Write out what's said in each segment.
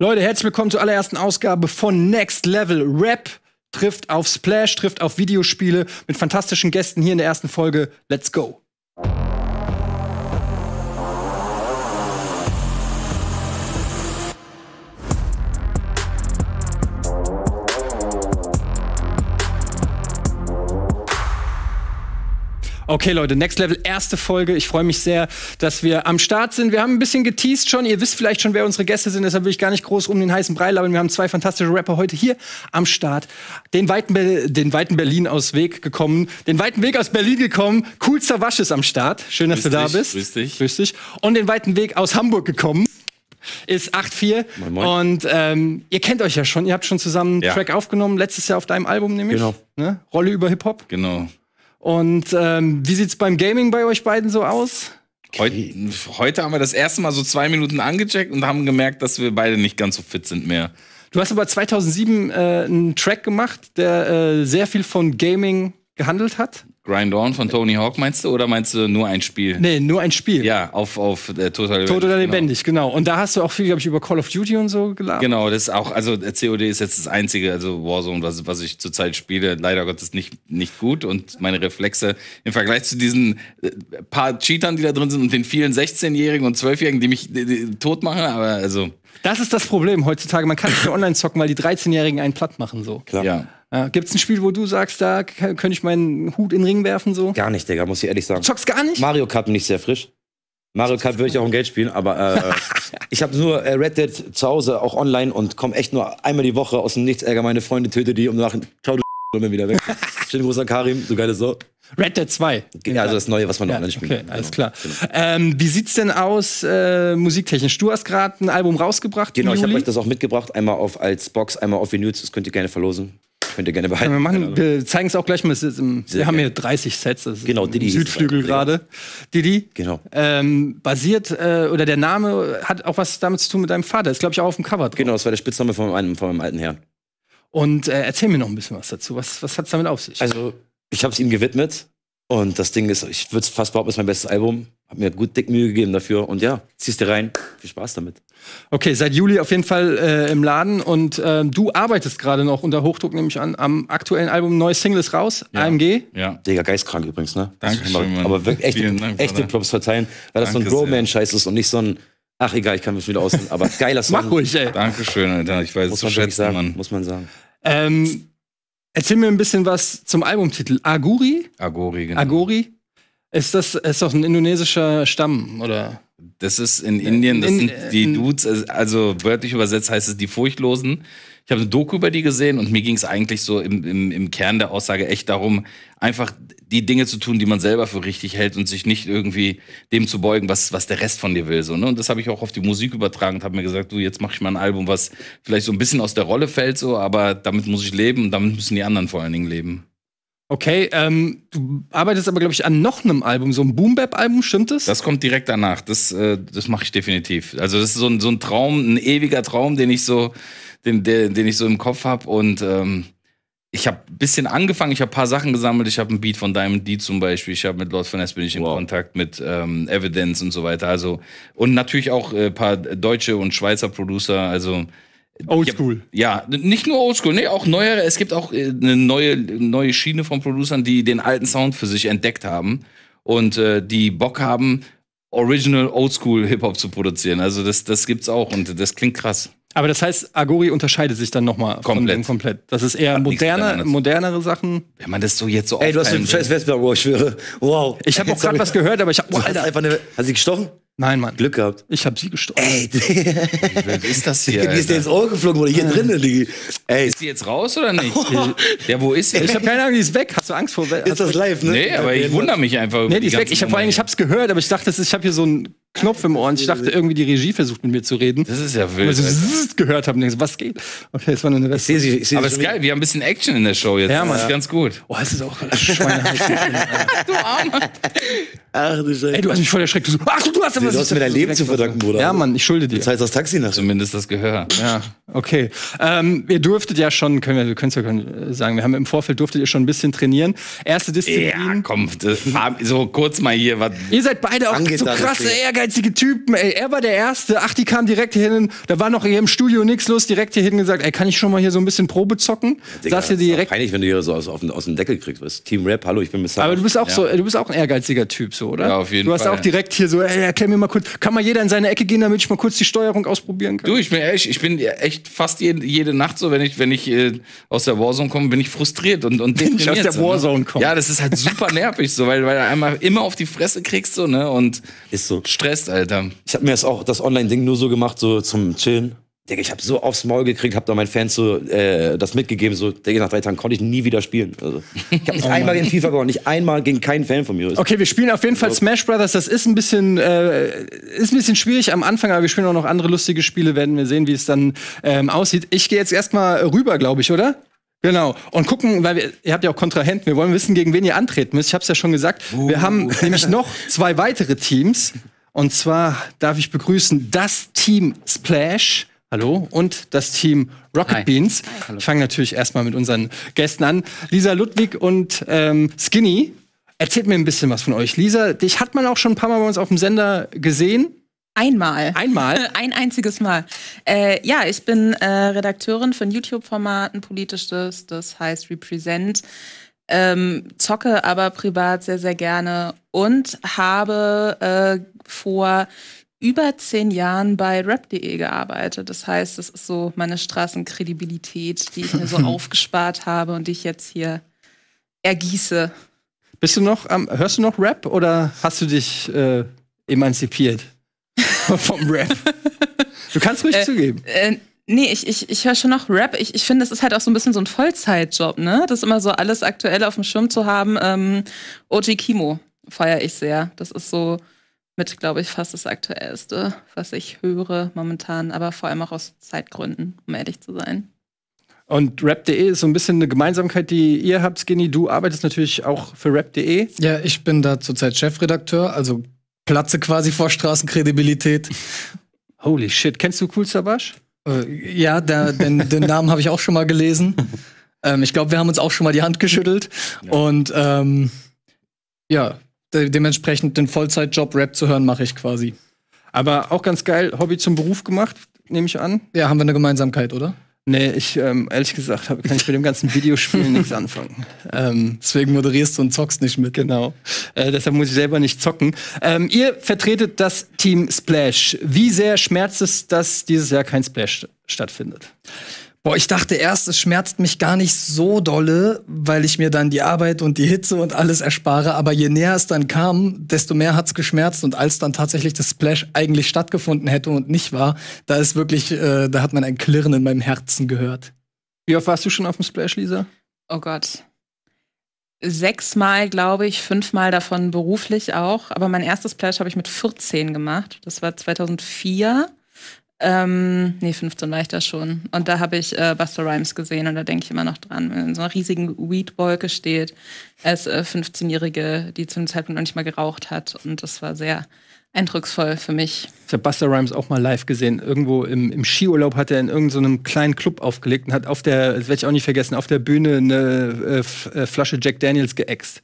Leute, herzlich willkommen zur allerersten Ausgabe von Next Level Rap. Trifft auf Splash, trifft auf Videospiele mit fantastischen Gästen hier in der ersten Folge. Let's go. Okay, Leute, Next Level, erste Folge. Ich freue mich sehr, dass wir am Start sind. Wir haben ein bisschen geteased schon. Ihr wisst vielleicht schon, wer unsere Gäste sind. Deshalb will ich gar nicht groß um den heißen Brei labern. Wir haben zwei fantastische Rapper heute hier am Start. Den weiten, Be den weiten Berlin aus Weg gekommen. Den weiten Weg aus Berlin gekommen. Coolster Wasch ist am Start. Schön, dass Grüß du da dich, bist. grüß dich. Grüß dich. Und den weiten Weg aus Hamburg gekommen. Ist 8-4. Moin, moin. Und ähm, ihr kennt euch ja schon. Ihr habt schon zusammen einen Ja. Track aufgenommen. Letztes Jahr auf deinem Album nämlich. Genau. Ne? Rolle über Hip-Hop. Genau. Und ähm, wie sieht's beim Gaming bei euch beiden so aus? Heut, heute haben wir das erste Mal so zwei Minuten angecheckt und haben gemerkt, dass wir beide nicht ganz so fit sind mehr. Du hast aber 2007 äh, einen Track gemacht, der äh, sehr viel von Gaming gehandelt hat. Grind On von Tony Hawk meinst du oder meinst du nur ein Spiel? Nee, nur ein Spiel. Ja, auf, auf äh, Total Tot oder genau. lebendig, genau. Und da hast du auch viel, glaube ich, über Call of Duty und so geladen. Genau, das ist auch, also COD ist jetzt das einzige, also Warzone, was, was ich zurzeit spiele, leider Gottes nicht, nicht gut und meine Reflexe im Vergleich zu diesen äh, paar Cheatern, die da drin sind und den vielen 16-Jährigen und 12-Jährigen, die mich die, die, tot machen, aber also, Das ist das Problem heutzutage. Man kann nicht mehr online zocken, weil die 13-Jährigen einen platt machen. So. Klar. ja. Ja, Gibt es ein Spiel, wo du sagst, da könnte ich meinen Hut in den Ring werfen? So? Gar nicht, Digga, muss ich ehrlich sagen. Zockst gar nicht? Mario Kart bin ich sehr frisch. Mario Kart würde ich auch um Geld spielen, aber äh, ich habe nur äh, Red Dead zu Hause, auch online und komme echt nur einmal die Woche aus dem Nichts, ärger meine Freunde, töte die und nach ciao du und bin wieder weg. Schönen Gruß an Karim, du geile Sau. Red Dead 2. Ja, also das Neue, was man online spielt. okay, alles Genau. klar. Ähm, wie sieht's denn aus äh, musiktechnisch? Du hast gerade ein Album rausgebracht. Genau, im ich habe Juli. euch das auch mitgebracht, einmal auf als Box, einmal auf Vinyls, das könnt ihr gerne verlosen. Könnt ihr gerne behalten. Wir, machen, wir zeigen es auch gleich mal. Es im, wir haben hier 30 Sets. Das ist Genau, Didi es Südflügel auch. gerade. Didi. Genau. Ähm, basiert, äh, oder der Name hat auch was damit zu tun mit deinem Vater. Ist, glaube ich, auch auf dem Cover drauf. Genau, das war der Spitzname von meinem, von meinem alten Herrn. Und äh, erzähl mir noch ein bisschen was dazu. Was, was hat's damit auf sich? Also, ich habe es ihm gewidmet. Und das Ding ist, ich würde es fast behaupten, ist mein bestes Album. Hab mir gut dick Mühe gegeben dafür. Und ja, ziehst dir rein. Viel Spaß damit. Okay, seit Juli auf jeden Fall äh, im Laden und ähm, du arbeitest gerade noch unter Hochdruck, nämlich an am aktuellen Album. Neues Single ist raus, Ja. AMG. Ja. Digga, geistkrank übrigens, ne? Dankeschön, aber, Mann. aber wirklich echte, Dank, echte. Props verteilen, weil das so Danke ein sehr. Bro-Man-Scheiß ist und nicht so ein, ach egal, ich kann mich wieder aussehen, aber geiler Song. Mach ruhig, ey. Dankeschön, Alter. Ich weiß es zu schätzen, sagen, Mann. muss man sagen. Ähm, erzähl mir ein bisschen was zum Albumtitel. Aguri? Agori, genau. Agori? Ist das ist doch ein indonesischer Stamm, oder? Das ist in Indien, das In- sind die in- Dudes, also wörtlich übersetzt heißt es die Furchtlosen. Ich habe eine Doku über die gesehen und mir ging es eigentlich so im, im, im Kern der Aussage echt darum, einfach die Dinge zu tun, die man selber für richtig hält und sich nicht irgendwie dem zu beugen, was, was der Rest von dir will. So, ne? Und das habe ich auch auf die Musik übertragen und habe mir gesagt, du, jetzt mache ich mal ein Album, was vielleicht so ein bisschen aus der Rolle fällt, so, aber damit muss ich leben und damit müssen die anderen vor allen Dingen leben. Okay, ähm, du arbeitest aber, glaube ich, an noch einem Album, so ein Boom-Bap-Album, stimmt das? Das kommt direkt danach. Das, äh, das mache ich definitiv. Also das ist so ein, so ein Traum, ein ewiger Traum, den ich so, den, der, den ich so im Kopf habe. Und ähm, ich habe ein bisschen angefangen. Ich habe ein paar Sachen gesammelt. Ich habe ein Beat von Diamond D zum Beispiel. Ich habe mit Lord Finesse bin ich in Wow. Kontakt mit ähm, Evidence und so weiter. Also und natürlich auch ein äh, paar deutsche und Schweizer Producer. Also Oldschool. ja, nicht nur Oldschool, nee, auch neuere. Es gibt auch äh, eine neue, neue Schiene von Producern, die den alten Sound für sich entdeckt haben und äh, die Bock haben, Original Oldschool Hip-Hop zu produzieren. Also das, das gibt's auch und das klingt krass. Aber das heißt, Agori unterscheidet sich dann nochmal von Komplett. dem komplett. Das ist eher Hat moderne, modernere Sachen. Wenn man das so jetzt so Ey, du hast einen scheiß Wespe, Bro, ich schwöre. Wow. Ich habe auch gerade was gehört, aber ich habe, oh, Alter, einfach eine, hast sie gestochen? nein, Mann, Glück gehabt. ich habe sie gestochen. Ey. Wer ist das hier? die ist dir ins Ohr geflogen, oder hier drinnen, Digi. Ey, Ist die jetzt raus oder nicht? ja, wo ist sie? Ich habe keine Ahnung, die ist weg. Hast du Angst vor? ist das live, ne? nee, aber ich wundere mich einfach über Nee, die ist weg. Ich habe vor allem, ich habe es gehört, aber ich dachte, ich habe hier so einen Knopf im Ohr und ich dachte irgendwie die Regie versucht mit mir zu reden. Das ist ja wild. ich so Alter. zzzzt gehört habe und denkst, was geht? Okay, es war nur eine Ich Weste. sehe sie, ich sehe Aber es ist geil, wir haben ein bisschen Action in der Show jetzt. Ja, Mann. Das ist ganz gut. Oh, es ist auch schweineheiß. Du Armer. Ach du Scheiße. Ey, du hast mich voll erschreckt. Du so, ach, du hast aber Du hast mir dein Leben zu verdanken, Bruder. Ja, Mann, ich schulde dir. Du zahlst das Taxi nach. Zumindest das Gehör. Ja, okay. Ähm, ihr durftet ja schon, können wir, ihr können sagen, wir haben im Vorfeld durftet ihr schon ein bisschen trainieren. Erste Ja, Disziplin. komm, das, so kurz mal hier, was. Ihr seid beide auch so das krasse, Ding. Ehrgeizige Typen. Ey, er war der Erste. Ach, die kam direkt hier hin. Da war noch hier im Studio nichts los. Direkt hier hin gesagt, ey, kann ich schon mal hier so ein bisschen Probe zocken? Digga, Saß hier das ist doch direkt. peinlich, wenn du hier so aus, auf, aus dem Deckel kriegst. Was? Team Rap, hallo, ich bin Messiah. Aber du bist auch so, du bist auch ein ehrgeiziger Typ, so, oder? Ja, auf jeden du hast Fall. auch direkt hier so, ey, erklär mir mal kurz, kann mal jeder in seine Ecke gehen, damit ich mal kurz die Steuerung ausprobieren kann? Du, ich bin echt, ich bin echt fast jede, jede Nacht so, wenn ich, wenn ich äh, aus der Warzone komme, bin ich frustriert und, und ich aus deprimiert. der ne? Warzone komme. Ja, das ist halt super nervig so, weil, weil du einmal immer auf die Fresse kriegst so, ne? Und ist so. Stresst, Alter. Ich habe mir das auch das Online-Ding nur so gemacht, so zum Chillen. Digga, ich habe so aufs Maul gekriegt, habe da meinen Fans so äh, das mitgegeben, so, Digga, nach drei Tagen konnte ich nie wieder spielen. Also, ich habe nicht einmal gegen FIFA gewonnen, nicht einmal gegen keinen Fan von mir. Okay, wir spielen auf jeden Fall Smash Brothers. Das ist ein bisschen, äh, ist ein bisschen schwierig am Anfang, aber wir spielen auch noch andere lustige Spiele. Werden wir sehen, wie es dann ähm, aussieht. Ich gehe jetzt erstmal rüber, glaube ich, oder? Genau. Und gucken, weil wir, ihr habt ja auch Kontrahenten. Wir wollen wissen, gegen wen ihr antreten müsst. Ich habe es ja schon gesagt. Wir haben nämlich noch zwei weitere Teams. Und zwar darf ich begrüßen das Team Splash. Hallo. Und das Team Rocket Hi. Beans. Ich fange natürlich erstmal mit unseren Gästen an. Lisa Ludwig und ähm, Skinny. Erzählt mir ein bisschen was von euch. Lisa, dich hat man auch schon ein paar Mal bei uns auf dem Sender gesehen. Einmal. Einmal. Ein einziges Mal. Äh, ja, ich bin äh, Redakteurin von YouTube-Formaten, politisches, das heißt Represent. Ähm, zocke aber privat sehr, sehr gerne und habe äh, vor über zehn Jahren bei rap.de gearbeitet. Das heißt, das ist so meine Straßenkredibilität, die ich mir so aufgespart habe und die ich jetzt hier ergieße. Bist du noch am, hörst du noch Rap oder hast du dich äh, emanzipiert vom Rap? Du kannst ruhig Äh, zugeben. Äh, nee, ich, ich, ich höre schon noch Rap. Ich, ich finde, es ist halt auch so ein bisschen so ein Vollzeitjob, ne? Das immer so alles aktuell auf dem Schirm zu haben. Ähm, OG Kimo feiere ich sehr. Das ist so mit, glaube ich, fast das Aktuellste, was ich höre momentan, aber vor allem auch aus Zeitgründen, um ehrlich zu sein. Und Rap.de ist so ein bisschen eine Gemeinsamkeit, die ihr habt, Skinny. Du arbeitest natürlich auch für Rap.de. Ja, ich bin da zurzeit Chefredakteur, also platze quasi vor Straßenkredibilität. Holy shit. Kennst du Cool Savage? Äh, ja, der, den, den Namen habe ich auch schon mal gelesen. Ähm, ich glaube, wir haben uns auch schon mal die Hand geschüttelt. Und ähm, ja, de dementsprechend den Vollzeitjob Rap zu hören, mache ich quasi. Aber auch ganz geil, Hobby zum Beruf gemacht, nehme ich an. Ja, haben wir eine Gemeinsamkeit, oder? Nee, ich, ähm, ehrlich gesagt, hab, kann ich mit dem ganzen Videospielen nichts anfangen. Ähm, Deswegen moderierst du und zockst nicht mit. Genau. Äh, deshalb muss ich selber nicht zocken. Ähm, ihr vertretet das Team Splash. Wie sehr schmerzt es, dass dieses Jahr kein Splash stattfindet? Boah, ich dachte erst, es schmerzt mich gar nicht so dolle, weil ich mir dann die Arbeit und die Hitze und alles erspare. Aber je näher es dann kam, desto mehr hat's geschmerzt. Und als dann tatsächlich das Splash eigentlich stattgefunden hätte und nicht war, da ist wirklich, äh, da hat man ein Klirren in meinem Herzen gehört. Wie oft warst du schon auf dem Splash, Lisa? Oh Gott. Sechsmal, glaube ich, fünfmal davon beruflich auch. Aber mein erstes Splash habe ich mit 14 gemacht. Das war 2004. Ähm, nee, 15 war ich da schon. Und da habe ich äh, Buster Rhymes gesehen und da denke ich immer noch dran, wenn in so einer riesigen Weed-Wolke steht, als äh, 15-Jährige, die zu dem Zeitpunkt noch nicht mal geraucht hat. Und das war sehr eindrucksvoll für mich. Ich habe Buster Rhymes auch mal live gesehen. Irgendwo im, im Skiurlaub hat er in irgendeinem kleinen Club aufgelegt und hat auf der, das werde ich auch nicht vergessen, auf der Bühne eine äh, äh, Flasche Jack Daniels geäxt.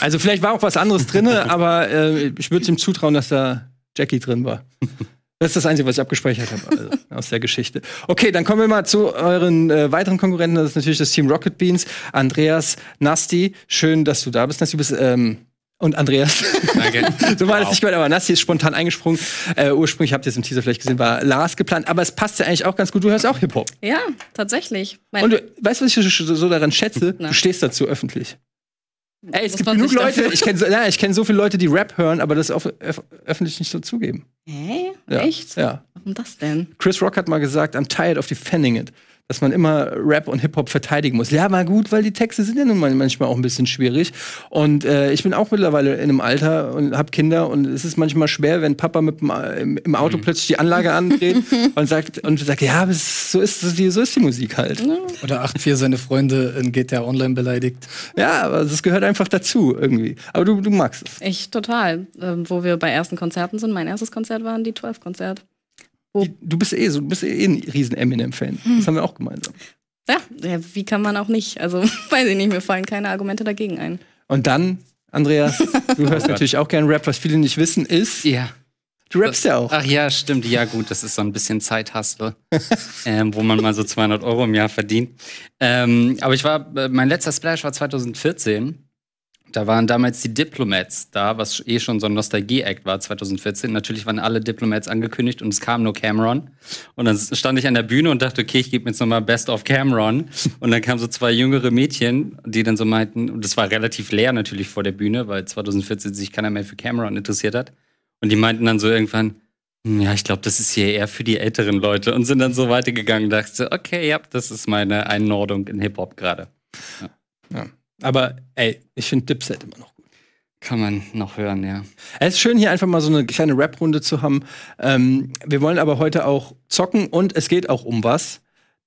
Also vielleicht war auch was anderes drin, aber äh, ich würde ihm zutrauen, dass da Jackie drin war. Das ist das Einzige, was ich abgespeichert habe also, aus der Geschichte. Okay, dann kommen wir mal zu euren äh, weiteren Konkurrenten. Das ist natürlich das Team Rocket Beans. Andreas, Nasti, schön, dass du da bist. Nasti, du bist ähm, und Andreas. Danke. so war das nicht gehört, aber Nasti ist spontan eingesprungen. Äh, ursprünglich, habt ihr es im Teaser vielleicht gesehen, war Lars geplant, aber es passt ja eigentlich auch ganz gut. Du hörst auch Hip-Hop. Ja, tatsächlich. Mein, Und du, weißt du, was ich so so daran schätze? Na. Du stehst dazu öffentlich. Ey, es gibt genug Leute, dafür- ich kenne so, ich kenn so viele Leute, die Rap hören, aber das öff öff öffentlich nicht so zugeben. Hä? Ja. Echt? Ja. Warum das denn? Chris Rock hat mal gesagt, I'm tired of defending it. Dass man immer Rap und Hip-Hop verteidigen muss. Ja, war gut, weil die Texte sind ja nun mal manchmal auch ein bisschen schwierig. Und äh, ich bin auch mittlerweile in einem Alter und habe Kinder und es ist manchmal schwer, wenn Papa mit dem, im, im Auto plötzlich die Anlage andreht und sagt, und sagt, ja, so ist, die, so ist die Musik halt. Oder 8-4 seine Freunde in GTA Online beleidigt. Ja, aber das gehört einfach dazu irgendwie. Aber du, du magst es. Ich total. Ähm, wo wir bei ersten Konzerten sind. Mein erstes Konzert war ein D12-Konzert. Die- Du bist eh so, du bist eh ein riesen Eminem-Fan. Das haben wir auch gemeinsam. Ja, ja, wie kann man auch nicht? Also, weiß ich nicht, mir fallen keine Argumente dagegen ein. Und dann, Andreas, du hörst natürlich auch gerne Rap. Was viele nicht wissen, ist, Ja. du rappst ja auch. Ach ja, stimmt. Ja, gut, das ist so ein bisschen Zeithassel, ähm, wo man mal so 200 Euro im Jahr verdient. Ähm, aber ich war, äh, mein letzter Splash war 2014. Da waren damals die Diplomats da, was eh schon so ein Nostalgie-Act war 2014. Natürlich waren alle Diplomats angekündigt und es kam nur Cameron. Und dann stand ich an der Bühne und dachte, okay, ich gebe mir jetzt nochmal Best of Cameron. Und dann kamen so zwei jüngere Mädchen, die dann so meinten, und das war relativ leer natürlich vor der Bühne, weil 2014 sich keiner mehr für Cameron interessiert hat. Und die meinten dann so irgendwann, "Hm, ja, ich glaube, das ist hier eher für die älteren Leute und sind dann so weitergegangen und dachte, okay, ja, das ist meine Einordnung in Hip-Hop gerade. Aber ey, ich finde Dipset immer noch gut. Kann man noch hören, ja. Es ist schön, hier einfach mal so eine kleine Rap-Runde zu haben. Ähm, wir wollen aber heute auch zocken und es geht auch um was.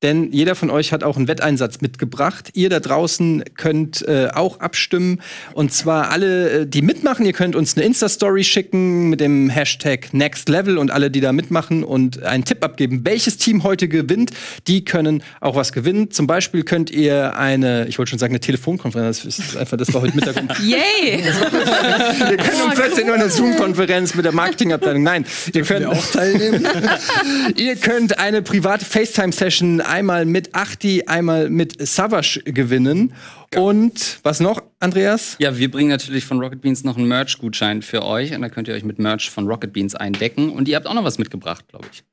Denn jeder von euch hat auch einen Wetteinsatz mitgebracht. Ihr da draußen könnt äh, auch abstimmen. Und zwar alle, äh, die mitmachen. Ihr könnt uns eine Insta-Story schicken mit dem Hashtag NextLevel und alle, die da mitmachen und einen Tipp abgeben, welches Team heute gewinnt. Die können auch was gewinnen. Zum Beispiel könnt ihr eine, ich wollte schon sagen, eine Telefonkonferenz. Das ist einfach, das war heute Mittag Yay! wir können um 14 Uhr eine Zoom-Konferenz mit der Marketingabteilung. Nein, ihr könnt auch teilnehmen. ihr könnt eine private FaceTime-Session einmal mit Achti, einmal mit Savage gewinnen. Und was noch, Andreas? Ja, wir bringen natürlich von Rocket Beans noch einen Merch-Gutschein für euch und da könnt ihr euch mit Merch von Rocket Beans eindecken. Und ihr habt auch noch was mitgebracht, glaube ich.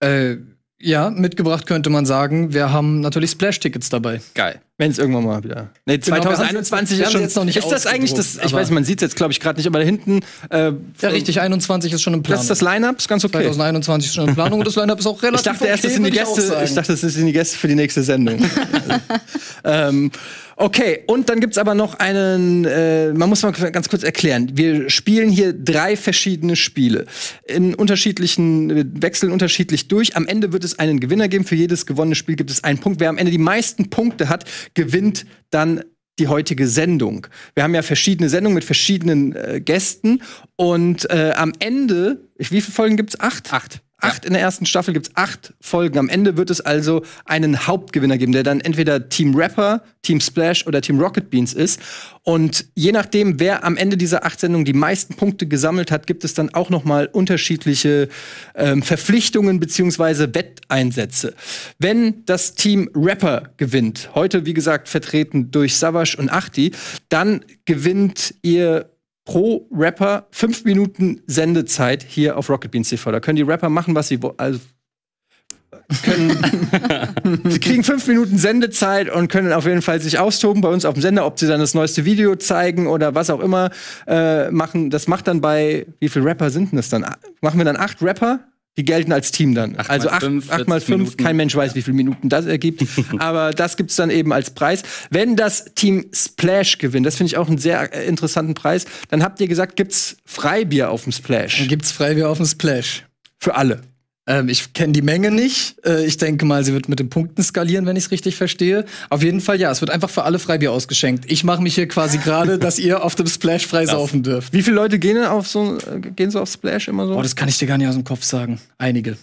Äh, ja, mitgebracht könnte man sagen, wir haben natürlich Splash-Tickets dabei. Geil. Wenn es irgendwann mal wieder. Nee, Genau, wir haben 2021 sie ist schon. jetzt noch nicht ist das eigentlich das? Ich weiß, man sieht es jetzt, glaube ich, gerade nicht, aber da hinten. Äh, Ja, richtig, 21 ist schon im Plan. Das ist das Line-Up, ist ganz okay. 2021 ist schon in Planung und das Line-Up ist auch relativ Ich dachte erst, das okay, sind die ich Gäste. sagen. Ich, dachte, das sind die Gäste für die nächste Sendung. ähm, okay, und dann gibt's aber noch einen. Äh, man muss mal ganz kurz erklären. Wir spielen hier drei verschiedene Spiele in unterschiedlichen wechseln unterschiedlich durch. Am Ende wird es einen Gewinner geben. Für jedes gewonnene Spiel gibt es einen Punkt. Wer am Ende die meisten Punkte hat, gewinnt dann die heutige Sendung. Wir haben ja verschiedene Sendungen mit verschiedenen äh, Gästen und äh, am Ende, wie viele Folgen gibt's? Acht. Acht. Acht in der ersten Staffel gibt's acht Folgen. Am Ende wird es also einen Hauptgewinner geben, der dann entweder Team Rapper, Team Splash oder Team Rocket Beans ist. Und je nachdem, wer am Ende dieser acht Sendungen die meisten Punkte gesammelt hat, gibt es dann auch noch mal unterschiedliche ähm, Verpflichtungen beziehungsweise Wetteinsätze. Wenn das Team Rapper gewinnt, heute wie gesagt vertreten durch Savage und Achti, dann gewinnt ihr pro Rapper fünf Minuten Sendezeit hier auf Rocket Beans TV. Da können die Rapper machen, was sie wollen. Also können, sie kriegen fünf Minuten Sendezeit und können auf jeden Fall sich austoben bei uns auf dem Sender, ob sie dann das neueste Video zeigen oder was auch immer äh, machen. Das macht dann bei, wie viele Rapper sind denn das dann? Machen wir dann acht Rapper? Die gelten als Team dann. Acht also mal acht, fünf, acht mal 40 fünf, Minuten. kein Mensch weiß, wie viele Minuten das ergibt. Aber das gibt's dann eben als Preis. Wenn das Team Splash gewinnt, das finde ich auch einen sehr äh, interessanten Preis, dann habt ihr gesagt, gibt's Freibier auf dem Splash. Dann gibt's Freibier auf dem Splash. Für alle. Ähm, ich kenne die Menge nicht. Äh, ich denke mal, sie wird mit den Punkten skalieren, wenn ich es richtig verstehe. Auf jeden Fall, ja, es wird einfach für alle Freibier ausgeschenkt. Ich mache mich hier quasi gerade, dass ihr auf dem Splash frei saufen dürft. Wie viele Leute gehen denn auf so, äh, gehen so auf Splash immer so? Oh, das kann ich dir gar nicht aus dem Kopf sagen. Einige.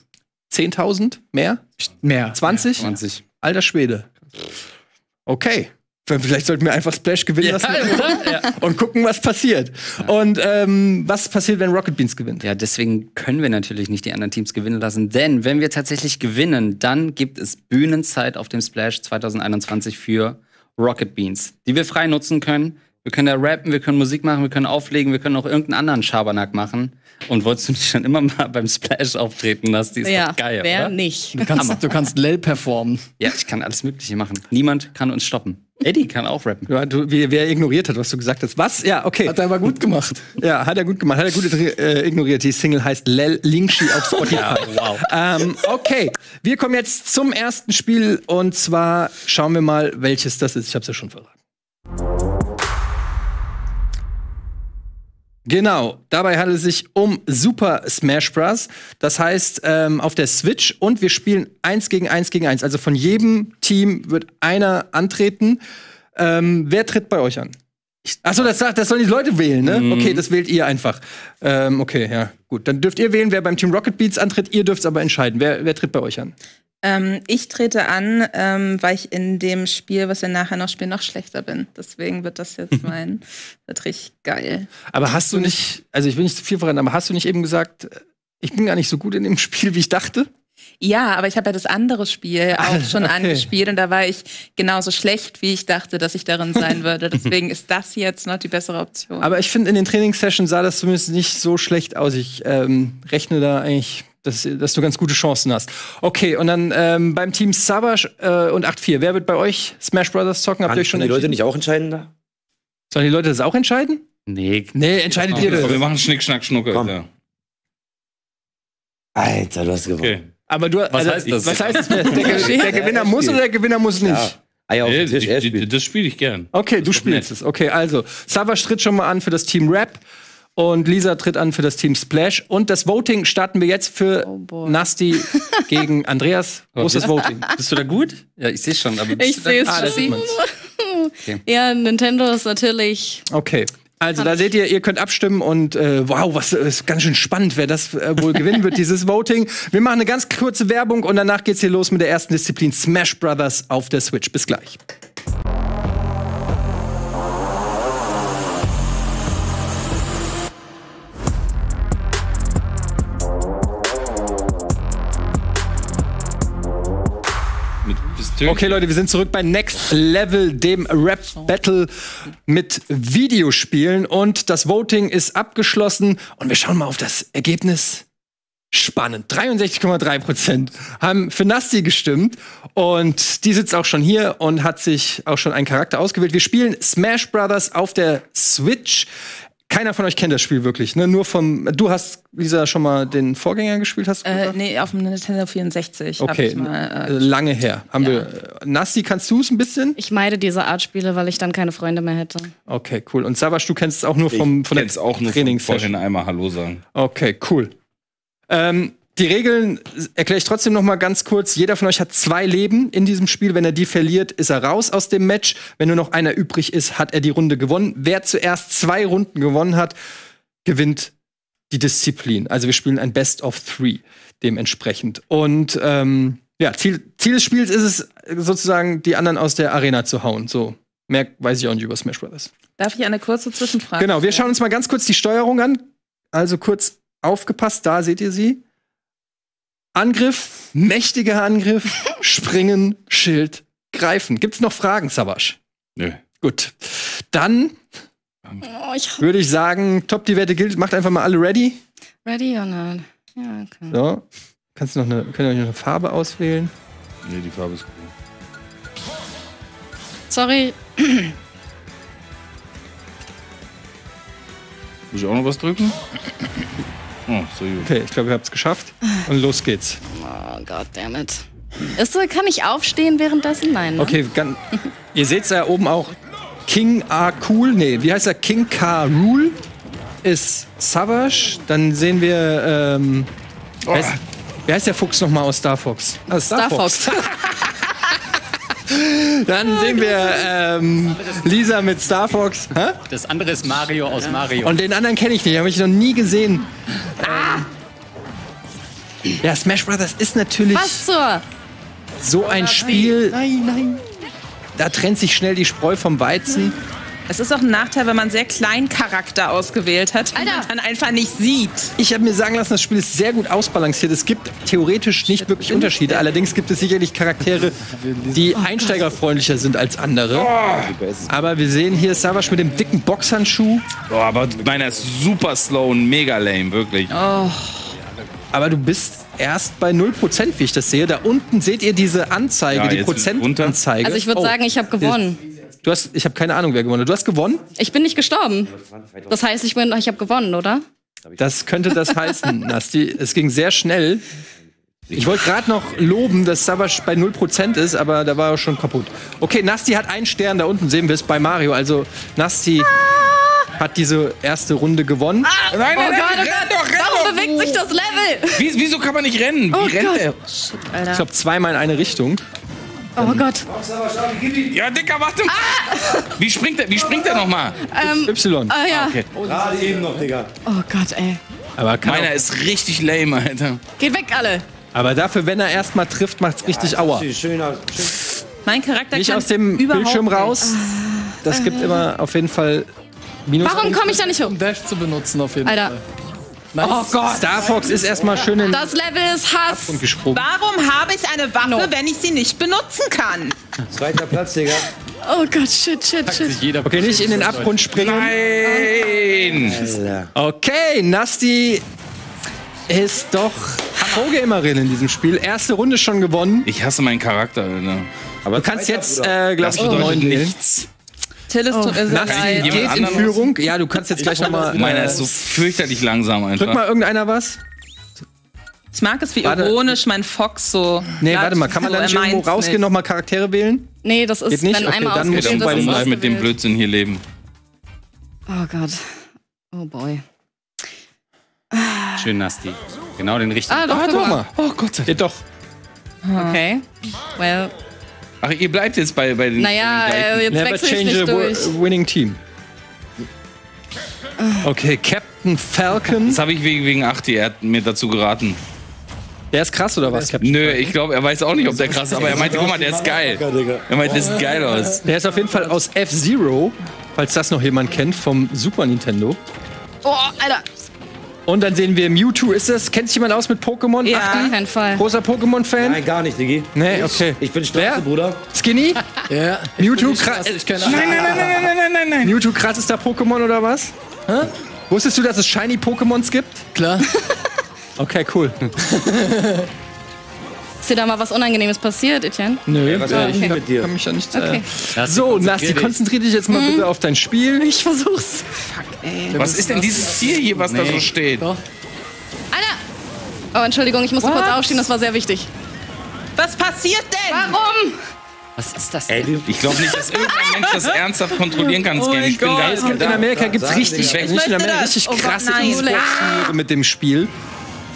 10.000? Mehr? Mehr. 20? 20. Alter Schwede. Okay. Vielleicht sollten wir einfach Splash gewinnen lassen und gucken, was passiert. Und ähm, was passiert, wenn Rocket Beans gewinnt? Ja, deswegen können wir natürlich nicht die anderen Teams gewinnen lassen, denn wenn wir tatsächlich gewinnen, dann gibt es Bühnenzeit auf dem Splash 2021 für Rocket Beans, die wir frei nutzen können. Wir können da rappen, wir können Musik machen, wir können auflegen, wir können auch irgendeinen anderen Schabernack machen. Und wolltest du nicht schon immer mal beim Splash auftreten lassen? Die ist ja, doch geil, wer oder? nicht? Du kannst, du kannst Lel performen. Ja, ich kann alles Mögliche machen. Niemand kann uns stoppen. Eddie kann auch rappen. Ja, du, wie, wer ignoriert hat, was du gesagt hast. Was? Ja, okay. Hat er aber gut gemacht. Ja, hat er gut gemacht. Hat er gut äh, ignoriert. Die Single heißt Lel Lingshi auf Spotify. wow. ähm, okay, wir kommen jetzt zum ersten Spiel und zwar schauen wir mal, welches das ist. Ich hab's ja schon verraten. Genau, dabei handelt es sich um Super Smash Bros. Das heißt, ähm, auf der Switch und wir spielen eins gegen eins gegen eins. Also von jedem Team wird einer antreten. Ähm, wer tritt bei euch an? Achso, das, das sollen die Leute wählen, ne? Okay, das wählt ihr einfach. Ähm, okay, ja, gut. Dann dürft ihr wählen, wer beim Team Rocket Beats antritt. Ihr dürft aber entscheiden. Wer, wer tritt bei euch an? Ähm, ich trete an, ähm, weil ich in dem Spiel, was wir nachher noch spielen, noch schlechter bin. Deswegen wird das jetzt mein, wird richtig geil. Aber hast du nicht, also ich will nicht zu viel verraten, aber hast du nicht eben gesagt, äh, ich bin gar nicht so gut in dem Spiel, wie ich dachte? Ja, aber ich habe ja das andere Spiel auch schon okay. angespielt und da war ich genauso schlecht, wie ich dachte, dass ich darin sein würde. Deswegen ist das jetzt noch die bessere Option. Aber ich finde, in den Trainingssessions sah das zumindest nicht so schlecht aus. Ich ähm, rechne da eigentlich, dass, dass du ganz gute Chancen hast. Okay, und dann ähm, beim Team Savage äh, und 8-4. Wer wird bei euch Smash Brothers zocken? Habt ihr euch schon die Leute entschieden? nicht auch entscheiden da? Sollen die Leute das auch entscheiden? Nee. Nee, entscheidet ihr Aber wir das. machen Schnick, Schnack, Schnucke. Komm. Ja. Alter, du hast gewonnen. Okay. Aber du, Was heißt das? Was heißt das? Der, der, der Gewinner muss oder der Gewinner muss nicht? Ja. Eier auf Nee, Tisch, er ich- spielt. das spiele ich gern. Okay, du ist doch spielst nett. es. Okay, also Savage tritt schon mal an für das Team Rap und Lisa tritt an für das Team Splash. Und das Voting starten wir jetzt für Oh boy. Nasty gegen Andreas. Wo ist das Voting? Bist du da gut? Ja, ich sehe schon, aber bist Ich sehe es Ah, schon. man's. Ja, Nintendo ist natürlich. Okay. Also da seht ihr, ihr könnt abstimmen und äh, wow, was äh, ist ganz schön spannend, wer das äh, wohl gewinnen wird, dieses Voting. Wir machen eine ganz kurze Werbung und danach geht's hier los mit der ersten Disziplin Smash Brothers auf der Switch. Bis gleich. Pistönchen. Okay, Leute, wir sind zurück bei Next Level, dem Rap Battle mit Videospielen. Und das Voting ist abgeschlossen. Und wir schauen mal auf das Ergebnis. Spannend. 63,3 Prozent haben für Nasty gestimmt. Und die sitzt auch schon hier und hat sich auch schon einen Charakter ausgewählt. Wir spielen Smash Brothers auf der Switch. Keiner von euch kennt das Spiel wirklich, ne? Nur vom. Du hast, Lisa, schon mal den Vorgänger gespielt, hast du äh, nee, auf dem Nintendo 64 hab Okay, ich mal. äh, Äh, lange her. Haben Ja. wir. äh, Nasty, kannst du es ein bisschen? Ich meide diese Art Spiele, weil ich dann keine Freunde mehr hätte. Okay, cool. Und Savasch, du kennst es auch nur vom, von der Jetzt auch nur Trainingssession. vorhin einmal Hallo sagen. Okay, cool. Ähm, die Regeln erkläre ich trotzdem noch mal ganz kurz. Jeder von euch hat zwei Leben in diesem Spiel. Wenn er die verliert, ist er raus aus dem Match. Wenn nur noch einer übrig ist, hat er die Runde gewonnen. Wer zuerst zwei Runden gewonnen hat, gewinnt die Disziplin. Also wir spielen ein Best of Three dementsprechend. Und ähm, ja, Ziel, Ziel des Spiels ist es sozusagen, die anderen aus der Arena zu hauen. So mehr weiß ich auch nicht über Smash Brothers. darf ich eine kurze Zwischenfrage? Genau, wir schauen uns mal ganz kurz die Steuerung an. Also kurz aufgepasst, da seht ihr sie. Angriff, mächtiger Angriff, springen, Schild, greifen. Gibt's noch Fragen, Savasch? Nö. Gut. Dann Oh, ich würde ich sagen, top die Wette gilt, macht einfach mal alle ready. ready or not? Ja, okay. So. Kannst du noch eine, könnt ihr euch noch eine Farbe auswählen? Nee, die Farbe ist cool. Sorry. Muss ich auch noch was drücken? Oh, so gut. Okay, ich glaube, ihr habt's geschafft. Und los geht's. Oh God damn it. Ist so, kann ich aufstehen währenddessen? Nein. Ne? Okay, ganz, ihr seht da oben auch King A Cool. Nee, wie heißt er? King K Rule ist Savage. Dann sehen wir. Ähm, wer, heißt, wer heißt der Fuchs nochmal aus Star Fox? Ah, Star Fox. Dann sehen wir ähm, Lisa mit Star Fox. Hä? Das andere ist Mario aus Mario. Und den anderen kenne ich nicht, habe ich noch nie gesehen. Ähm, ja, Smash Brothers ist natürlich Was zur? so ein Spiel. Nein, nein. Da trennt sich schnell die Spreu vom Weizen. Es ist auch ein Nachteil, wenn man sehr kleinen Charakter ausgewählt hat, den Alter. man dann einfach nicht sieht. Ich habe mir sagen lassen, das Spiel ist sehr gut ausbalanciert. Es gibt theoretisch nicht wirklich Unterschiede. Allerdings gibt es sicherlich Charaktere, die einsteigerfreundlicher sind als andere. Aber wir sehen hier Savage mit dem dicken Boxhandschuh. Oh, aber meiner ist super slow und mega lame, wirklich. Aber du bist erst bei 0%, wie ich das sehe. Da unten seht ihr diese Anzeige, Ja, die jetzt. Prozentanzeige. Also ich würde Oh, sagen, ich habe gewonnen. Du hast, ich habe keine Ahnung, wer gewonnen hat. Du hast gewonnen? Ich bin nicht gestorben. Das heißt, ich, bin- ich habe gewonnen, oder? Das könnte das heißen, Nasti. Es ging sehr schnell. Ich wollte gerade noch loben, dass Savage bei 0% ist, aber da war er schon kaputt. Okay, Nasti hat einen Stern, da unten sehen wir es bei Mario. Also Nasti hat diese erste Runde gewonnen. Nein, nein, Oh nein, Gott, oh renn Gott. doch, renn Warum doch. bewegt sich das Level? Wie, wieso kann man nicht rennen? Wie rennt er? Ich glaube, zweimal in eine Richtung. Oh Gott. Ja, Dicker, warte mal. Wie springt er, wie springt er nochmal? Ähm, Y. ah ja. Okay. Gerade eben noch, Digga. Oh Gott, ey. Aber, Meiner ist richtig lame, Alter. Geht weg, alle. aber dafür, wenn er erstmal trifft, macht's richtig Aua. Schöner, schön. Mein Charakter Nicht kann aus dem Bildschirm nicht. raus. Das gibt immer auf jeden Fall Minus. Warum komme ich da nicht hoch? Um Dash zu benutzen auf jeden Alter. Fall. Nice. Oh Gott. Star Fox ist erstmal schön in den Das Level ist Hass. Gesprungen. Warum habe ich eine Waffe, No. wenn ich sie nicht benutzen kann? Zweiter Platz, Digga. Oh Gott, shit, shit, shit. Jeder Okay, nicht in den Abgrund springen. Nein! Okay, Nasti ist doch Pro-Gamerin in diesem Spiel. Erste Runde schon gewonnen. Ich hasse meinen Charakter, Alter. Aber Du kannst jetzt, äh, glaube ich, wählen. nichts. Sehr Nasti leid. jemand geht in? Führung. Ja, du kannst jetzt gleich nochmal. Meiner Äh, ist so fürchterlich langsam drück einfach. mal irgendeiner was. Ich mag es, wie Warte. ironisch mein Fox so. Nee, Ja, warte mal, kann man so, da nicht irgendwo rausgehen, nochmal Charaktere wählen? Nee, das ist, Geht nicht? wenn Okay, einmal dann dann ist, muss ist ich mit dem. Blödsinn hier leben. Oh Gott. Oh boy. Schön Nasti. Genau den richtigen. Ah, doch, Ah, doch mal. Oh Gott. Geht doch. Okay. Well, Ach, ihr bleibt jetzt bei, bei den. naja, äh, jetzt Never wechsle ich change nicht a durch. wi- winning team. Okay, Captain Falcon. Das habe ich wegen, wegen Achti, er hat mir dazu geraten. Der ist krass oder was, Captain? Nö, ich glaube, er weiß auch nicht, ob der krass ist, aber er meinte, guck mal, der ist geil. Er meinte, der sieht geil aus. Der ist auf jeden Fall aus F-Zero, falls das noch jemand kennt, vom Super Nintendo. Oh, Alter. Und dann sehen wir Mewtwo. Ist das, kennt sich jemand aus mit Pokémon? Ja. Auf gar keinen Fall. Großer Pokémon-Fan? Nein, gar nicht, Diggi. Nee, okay. Ich bin Wer? Straße, Bruder. Skinny? Ja. Mewtwo, Ich, krass. ich nein, nein, nein, nein, nein, nein, nein. Mewtwo krassester Pokémon oder was? Hä? Wusstest du, dass es Shiny Pokémons gibt? Klar. Okay, cool. Ist dir da mal was Unangenehmes passiert, Etienne? Nö, was äh, war ich mit dir? kann mich ja nicht. Okay. Äh. So, Nasti, konzentrier dich jetzt mal bitte auf dein Spiel. Ich versuch's. Was ist denn dieses Tier hier, was da so steht? Doch. Alter! Oh, Entschuldigung, ich musste What? kurz aufstehen, das war sehr wichtig. Was passiert denn? Warum? Was ist das Ey, denn? du, Ich glaube nicht, dass irgendein Mensch das ernsthaft kontrollieren kann, Scan. Ich bin Es gibt in. Amerika gibt's richtig, nicht in Amerika, richtig Oh Gott, krasse. E-Sport-Turniere mit dem Spiel.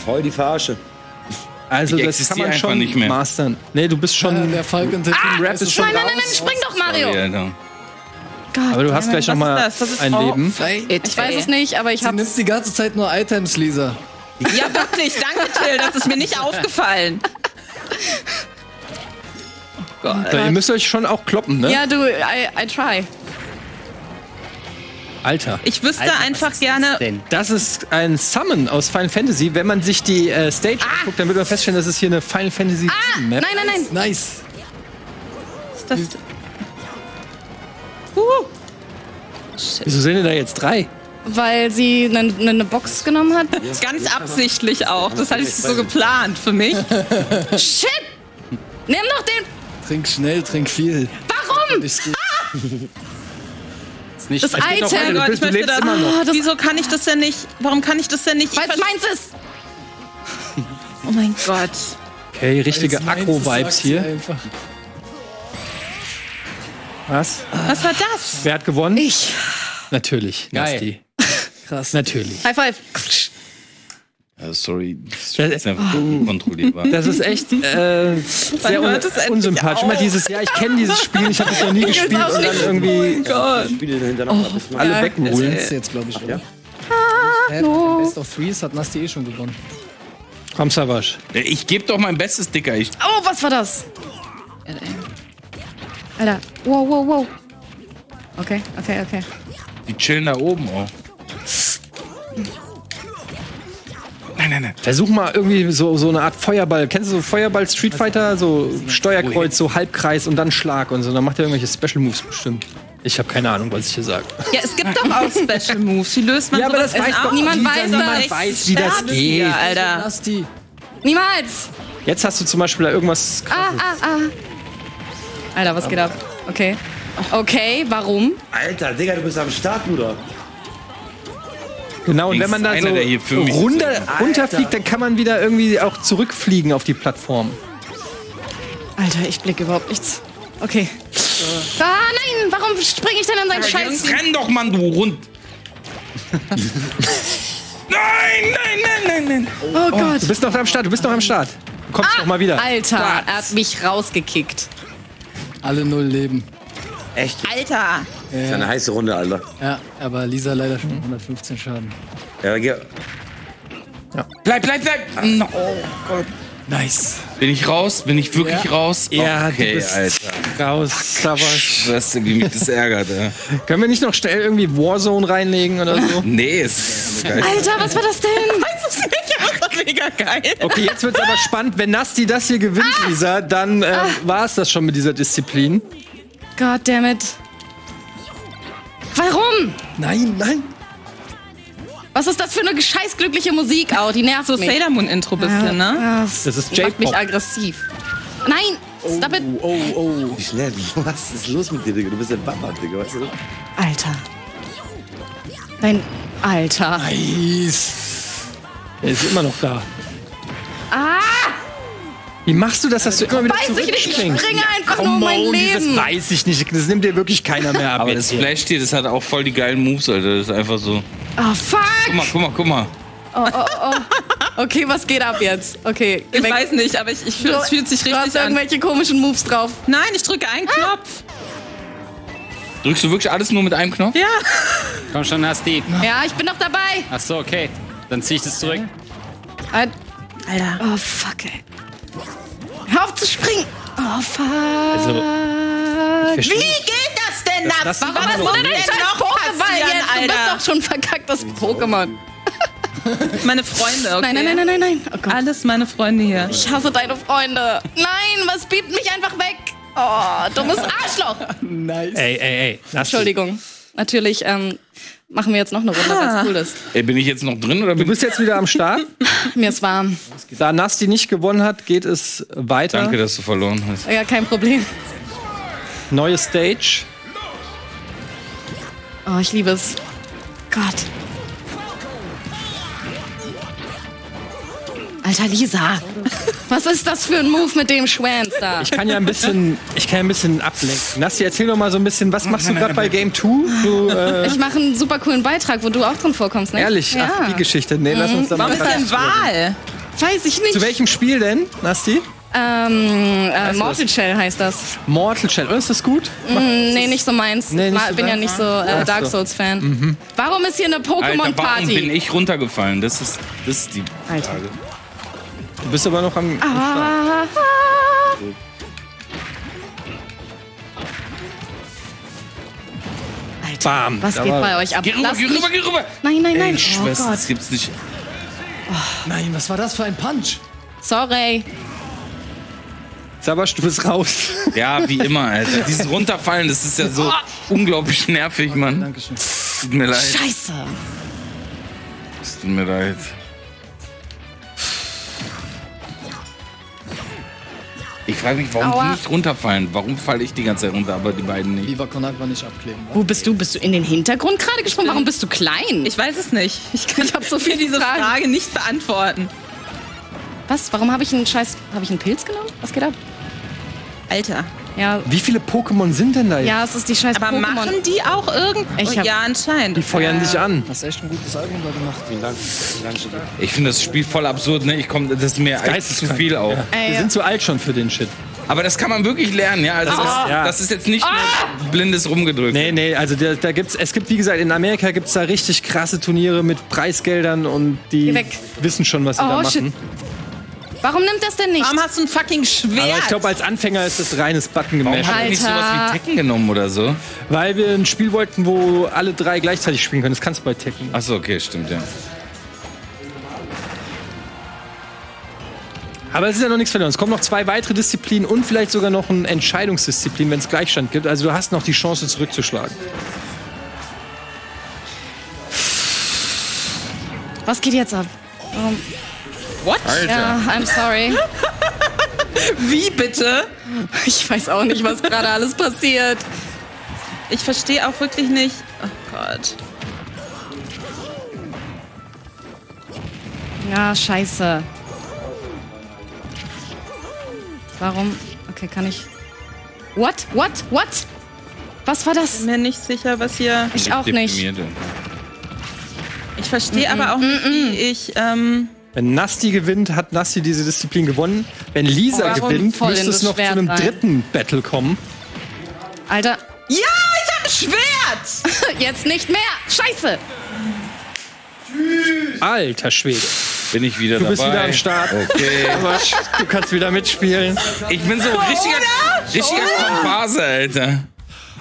voll die Verarsche. Also Ich das kann man einfach schon nicht mehr. mastern. Nee, du bist schon. Ja, der Falcon Team Rap ist schon Nein, nein, nein, nein, spring doch, Mario! Sorry. Gott, Aber du hast gleich noch Was mal ist das? Was ist ein oh, Leben. ich weiß es nicht, aber ich Sie nimmt hab's. die ganze Zeit nur Items, Lisa. Ja, wirklich. Danke, Till. Das ist mir nicht aufgefallen. Ihr müsst euch schon auch kloppen, ne? Ja, du, I, I try. Alter. Ich wüsste Alter, was einfach gerne. das denn? Das ist ein Summon aus Final Fantasy. Wenn man sich die äh, Stage anguckt, dann wird man feststellen, das ist hier eine Final Fantasy Ah, Map. nein, nein, nein. Nice. Ist das Wieso sind denn da jetzt drei? Weil sie eine ne Box genommen hat. ganz absichtlich auch. Das hatte ich so geplant für mich. Shit! Nimm doch den. Trink schnell, trink viel. Warum? Ist Ist nicht Das geht noch weiter. Item. Du Gott, bist- ich du möchte lebst das. immer noch. Ah, das, Wieso kann ich das denn nicht? Warum kann ich das denn nicht? Ich weil es meins ist. oh mein Gott. Okay, richtige Jetzt Akro-Vibes hier. Einfach. Was? Was war das? Wer hat gewonnen? Ich. Natürlich. Geil. Nasti. Krass. Natürlich. High five. Ja, sorry, das Das- ist einfach unkontrollierbar. Das ist echt äh, sehr un unsympathisch. Immer dieses, ja, ich kenne dieses Spiel, ich habe es noch nie gespielt und dann irgendwie Spiele hintereinander. man- alle Becken Das holen. ist jetzt, glaube ich, oder? Ah, Hä? Best of Threes hat Nasti eh schon gewonnen. Komm, Savasch. Ich gebe doch mein Bestes, Dicker. Ich, Oh, was war das? Alter. Wow, wow, wow. Okay, okay, okay. die chillen da oben auch. Nein, nein, nein. Versuch mal irgendwie so, so eine Art Feuerball. Kennst du so Feuerball Street Fighter? So Steuerkreuz, so Halbkreis und dann Schlag und so. Dann macht er irgendwelche Special Moves bestimmt. Ich habe keine Ahnung, was ich hier sage. Ja, es gibt doch auch Special Moves. Wie löst man Ja, aber das weiß doch niemand weiß niemand das. weiß, wie das geht. wir, Alter. Nasti. Niemals. Jetzt hast du zum Beispiel da irgendwas. Ah, ah, ah. Alter, was geht ab? Okay. Okay, warum? Alter, Digga, du bist am Start, Bruder. Genau, und wenn man da Einer, so der hier für mich runter, runterfliegt, dann kann man wieder irgendwie auch zurückfliegen auf die Plattform. Alter, ich blicke überhaupt nichts. Okay. Ah, nein, warum springe ich denn an seinen Scheiß? Renn doch, Mann, du Rund. nein, nein, nein, nein, nein. Oh Gott. Du bist noch am Start, du bist noch am Start. Du kommst noch mal wieder. Alter, er hat mich rausgekickt. Alle null Leben. Echt? Alter! Das ist eine heiße Runde, Alter. Ja, aber Lisa leider schon 115 Schaden. Ja, geh. Bleib, bleib, bleib. No. Nice. Bin ich raus? Bin ich wirklich raus? Ja, okay, du bist Alter. raus. Da war's. Schwester, wie mich das ärgert, ey. Können wir nicht noch schnell irgendwie Warzone reinlegen oder so? Nee, ist geil. Alter, was war das denn? Das ist nicht, das mega geil. Okay, jetzt wird's aber spannend. Wenn Nasti das hier gewinnt, Lisa, dann äh, war es das schon mit dieser Disziplin. God damn it. Warum? Nein, nein. Was ist das für eine scheißglückliche Musik? Oh, die nervt So mich. Sailor Moon Intro bisschen, ne? Ja, Das ist macht mich J-Pop. aggressiv. Nein, stop it. Oh, oh. Wie schnell? Was ist los mit dir, Digga? Du bist ein Papa, Digga. Weißt du? Alter. Dein Alter. Nice. Er ist immer noch da. Ah, Wie machst du das, dass du immer wieder weiß ich nicht. Ich springe einfach nur Come um mein Leben. weiß ich nicht. Das nimmt dir wirklich keiner mehr ab. Aber das. Splash hier, das hat auch voll die geilen Moves, Alter. Das ist einfach so. Oh, fuck. Guck mal, guck mal, guck mal. Okay, was geht ab jetzt? Okay, geh Ich weg. weiß nicht, aber ich, ich fühl, es fühlt sich Du hast richtig an. irgendwelche komischen Moves drauf. Nein, ich drücke einen Knopf. Drückst du wirklich alles nur mit einem Knopf? Ja. Komm schon, Nasti. Ja, ich bin doch dabei. Ach so, okay. Dann zieh ich das zurück. Al- Alter. Oh, fuck, ey. Hör auf zu springen. Oh, fuck. Also, Wie geht das denn ab? das Warum hast du denn scheiß Pokéball jetzt? Du bist doch schon verkacktes Pokémon. Meine Freunde, okay? Nein, nein, nein, nein, nein, nein. Oh. Alles meine Freunde hier. Ich hasse deine Freunde. Nein, was biebt mich einfach weg? Oh, dummes Arschloch. ey, ey, ey. Nasti. Entschuldigung. Natürlich ähm, machen wir jetzt noch eine Runde, was cool ist. Ey, bin ich jetzt noch drin oder Du bin bist jetzt wieder am Start. Mir ist warm. Da Nasti nicht gewonnen hat, geht es weiter. Danke, dass du verloren hast. Ja, kein Problem. Neue Stage. Oh, ich liebe es. Gott. Alter Lisa, was ist das für ein Move mit dem Schwanz da? Ich kann ja ein bisschen, ich kann ja ein bisschen ablenken. Nasti, erzähl doch mal so ein bisschen, was machst du gerade bei Game 2? Du, äh, Ich mache einen super coolen Beitrag, wo du auch drin vorkommst, ne? ehrlich, Ja. ach, die Geschichte. Nee, lass uns da Warum ist denn Wahl? Weiß ich nicht. Zu welchem Spiel denn, Nasti? Ähm, äh, Mortal? Shell heißt das. Mortal Shell. Und ist das gut? Mm, nee, nicht so meins. Nee, nicht so bin ja nicht so äh, Dark so. Souls-Fan. Warum ist hier eine Alter, warum bin Pokémon-Party? ich runtergefallen? Das ist, das ist die Alter. Du bist aber noch am. Ah, Alter, Bam. was Da geht war- bei euch ab? Geh rüber, Lasst geh mich- rüber, geh rüber! Nein, nein, nein. Ey, Oh Schwester, Gott. das gibt's nicht. Nein, was war das für ein Punch? Sorry. Sabasch, du bist raus. Ja, wie immer, Alter. Dieses Runterfallen, das ist ja so unglaublich nervig, Mann. Dankeschön. Tut mir leid. Scheiße. Es tut mir leid. Frage mich, warum Aua. die nicht runterfallen. Warum falle ich die ganze Zeit runter, aber die beiden nicht? Viva Con Agua nicht abkleben. Wo bist du? Bist du in den Hintergrund gerade gesprungen? Warum bist du klein? Ich weiß es nicht. Ich kann Ich hab so viele diese Fragen. Frage nicht beantworten. Was? Warum habe ich einen Scheiß. Habe ich einen Pilz genommen? Was geht ab? Alter. Ja, Wie viele Pokémon sind denn da jetzt? ja, es ist die scheiß Aber Pokémon. machen die auch irgendwas? Ich hab- ja, anscheinend. Die feuern dich an. Hast echt ein gutes Album da gemacht. Vielen Dank. Vielen Dank. Stefan. Ich finde das Spiel voll absurd, ne? Ich komm, das ist mir echt zu viel auch. Ey, Wir sind zu alt schon für den Shit. Aber das kann man wirklich lernen, ja? Also das, Ja. das ist jetzt nicht nur blindes Rumgedrückt. Nee, nee, also da, da gibt's, es gibt, wie gesagt, in Amerika gibt es da richtig krasse Turniere mit Preisgeldern und die wissen schon, was sie Oh, da shit. Warum nimmt das denn nicht? Warum hast du ein fucking Schwert? Aber ich glaube, als Anfänger ist das reines Button Warum gemasht. hat er nicht sowas wie Tekken genommen oder so? Weil wir ein Spiel wollten, wo alle drei gleichzeitig spielen können. Das kannst du bei Tekken. Achso, okay, stimmt, ja. Aber es ist ja noch nichts verloren. Es kommen noch zwei weitere Disziplinen und vielleicht sogar noch ein Entscheidungsdisziplin, wenn es Gleichstand gibt. Also du hast noch die Chance zurückzuschlagen. Was geht jetzt ab? What? Ja, I'm sorry. Wie bitte? Ich weiß auch nicht, was gerade alles passiert. Ich verstehe auch wirklich nicht. Oh Gott. Ja, scheiße. Warum? Okay, kann ich. What? What? What? Was war das? Bin mir nicht sicher, was hier. Ich auch nicht. Ich verstehe aber auch nicht, wie ich. Ähm, Wenn Nasti gewinnt, hat Nasti diese Disziplin gewonnen. Wenn Lisa Warum gewinnt, müsste es noch zu Schwert einem rein? dritten Battle kommen. Alter, ja, ich habe ein Schwert! jetzt nicht mehr. Scheiße. Alter Schwede. Bin ich wieder Du dabei. bist wieder am Start. Okay. Aber du kannst wieder mitspielen. Ich bin so ein richtiger, richtiger Komparse, Alter.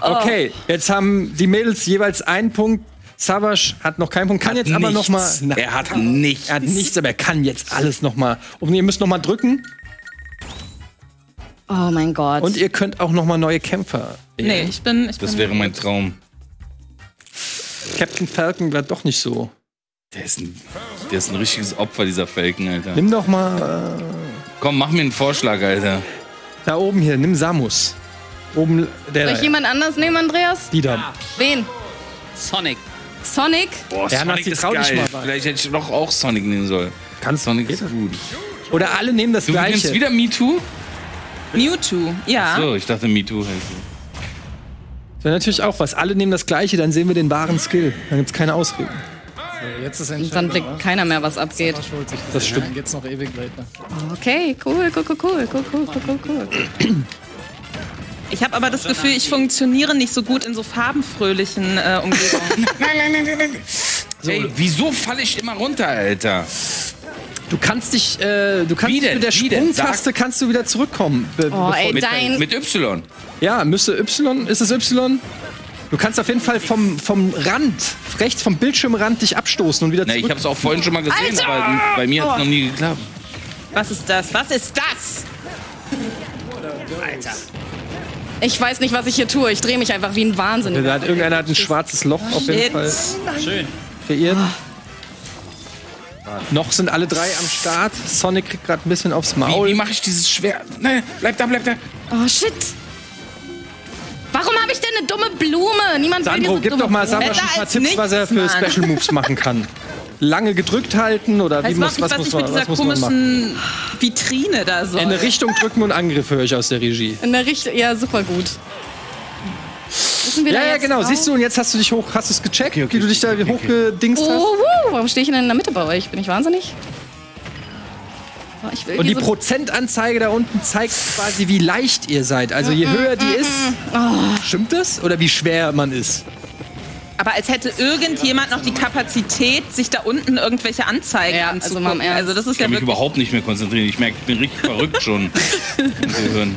Okay, jetzt haben die Mädels jeweils einen Punkt. Savage hat noch keinen Punkt, kann jetzt aber noch mal. Nichts. Er hat nichts. Er hat nichts, aber er kann jetzt alles noch mal. Und ihr müsst noch mal drücken Oh mein Gott. und ihr könnt auch noch mal neue Kämpfer. Nee, wählen. ich bin. Ich Das bin wäre mein Traum. Captain Falcon war doch nicht so. Der ist ein, der ist ein richtiges Opfer, dieser Falcon, Alter. Nimm doch mal äh, Komm, mach mir einen Vorschlag, Alter. da oben hier, nimm Samus. Oben der Soll ich jemand anders nehmen, Andreas? die da. Wen? Sonic. Sonic? Boah, Ja, Sonic ist geil. Vielleicht hätte ich doch auch Sonic nehmen sollen. Kannst Sonic ist gut. Oder alle nehmen das Du nimmst gleiche. wieder MeToo? Mewtwo, ja. So, ich dachte MeToo heißt Das wäre natürlich auch was. Alle nehmen das gleiche, dann sehen wir den wahren Skill. Dann gibt's keine Ausreden. Jetzt ist Dann entscheidend. blickt keiner mehr, was abgeht. Das stimmt. Dann geht's noch ewig weiter. Okay, cool, cool, cool, cool, cool, cool, cool, cool. Ich habe aber das Gefühl, ich funktioniere nicht so gut in so farbenfröhlichen äh, Umgebungen. Ey, wieso falle ich immer runter, Alter? Du kannst dich, äh, du kannst Wie denn? mit der? Sprungtaste kannst du wieder zurückkommen. Be Oh, bevor- ey, Mit, dein. mit Y. Ja, müsste Y, ist es Y? Du kannst auf jeden Fall vom, vom Rand, rechts vom Bildschirmrand dich abstoßen und wieder Na, zurück. ich hab's auch vorhin schon mal gesehen, Alter! aber bei mir hat's noch nie geklappt. Was ist das? Was ist das? Ich weiß nicht, was ich hier tue. Ich drehe mich einfach wie ein Wahnsinniger. da hat irgendeiner hat ein schwarzes Loch auf jeden. Fall Schön. kreiert. Noch sind alle drei am Start. Sonic kriegt gerade ein bisschen aufs Wie, Maul. wie mache ich dieses schwer? Nein, bleib da, bleib da. Oh, shit. Warum habe ich denn eine dumme Blume? Niemand will Sandro, diese gib dumme doch mal. Sandra paar als Tipps, was er für Mann. Special Moves machen kann. Lange gedrückt halten oder wie muss, überhaupt was, nicht, was muss ich man, mit dieser was muss man machen? komischen Vitrine da soll. In eine Richtung drücken und Angriffe höre ich aus der Regie. In der Richtung. Ja, super gut. Ja, ja, genau. drauf? Siehst du, und jetzt hast du dich hoch, hast du es gecheckt, wie du dich da hochgedingst Oh, hast? wuh, warum stehe ich denn in der Mitte bei euch? Bin ich wahnsinnig? Oh, ich Und die so- Prozentanzeige da unten zeigt quasi, wie leicht ihr seid. Also je höher die ist, stimmt das? Oder wie schwer man ist? Aber als hätte irgendjemand noch die Kapazität, sich da unten irgendwelche Anzeigen Ja, also anzugucken. Ernst. Also das ist Ich ja kann mich wirklich. überhaupt nicht mehr konzentrieren. Ich merke, ich bin richtig verrückt schon.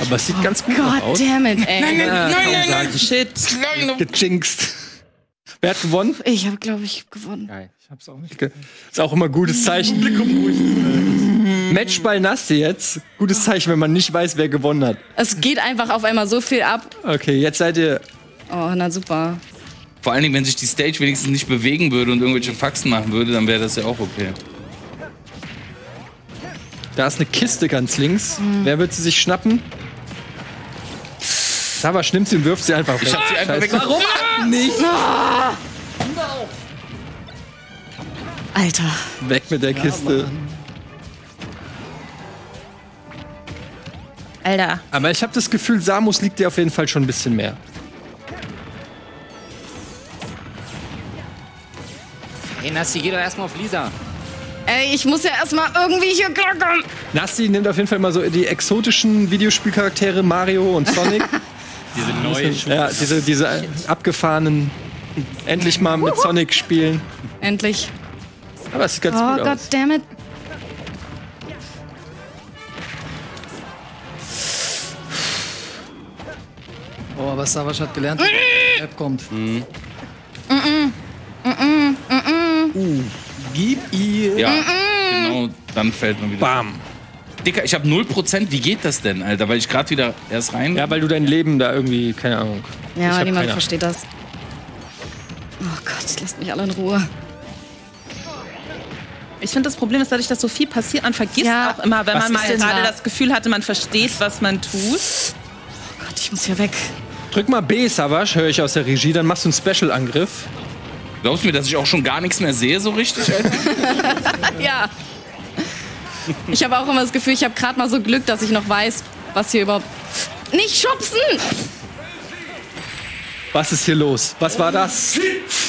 Aber es sieht ganz gut noch God aus. damn it, ey. Nein, nein, nein, nein, nein, Shit. Gejinxt. Wer hat gewonnen? Ich habe, glaube ich, gewonnen. Ich hab's auch nicht. Ist auch immer ein gutes Zeichen. Blick um. Matchball Nasse jetzt. Gutes Zeichen, wenn man nicht weiß, wer gewonnen hat. Es geht einfach auf einmal so viel ab. Okay, jetzt seid ihr. Oh, na super. Vor allen Dingen, wenn sich die Stage wenigstens nicht bewegen würde und irgendwelche Faxen machen würde, dann wäre das ja auch okay. Da ist eine Kiste ganz links. Wer wird sie sich schnappen? Savasch nimmt sie und wirft sie einfach weg. Ich hab sie einfach Scheiße. weg. Warum? nicht? Alter. Weg mit der Kiste. Alter. Aber ich habe das Gefühl, Samus liegt dir auf jeden Fall schon ein bisschen mehr. Hey, Nassi, geh doch erstmal auf Lisa. Ey, ich muss ja erstmal irgendwie hier klarkommen. Nassi nimmt auf jeden Fall immer so die exotischen Videospielcharaktere Mario und Sonic. Diese neue ja, diese, diese abgefahrenen. Endlich mal mit Sonic spielen. Endlich. Aber es sieht ganz Oh gut Gott, aus. damn it. Oh, aber Savage hat gelernt, dass die App kommt. Gib ihr. Ja, genau, dann fällt man wieder. Bam. Dicker, ich habe 0%. Wie geht das denn, Alter? Weil ich gerade wieder erst rein. Ja, weil du dein Leben da irgendwie, keine Ahnung. Ja, hab niemand versteht das. Oh Gott, lasst mich alle in Ruhe. Ich finde, das Problem ist, dadurch, dass so viel passiert, man vergisst Ja. auch immer, wenn Was man mal gerade da? das Gefühl hatte, man versteht, was man tut. Oh Gott, ich muss hier weg. Drück mal B, Savage, höre ich aus der Regie, dann machst du einen Special-Angriff. Glaubst du mir, dass ich auch schon gar nichts mehr sehe so richtig? Ja. Ich habe auch immer das Gefühl, ich habe gerade mal so Glück, dass ich noch weiß, was hier überhaupt. Nicht schubsen! Was ist hier los? Was war das?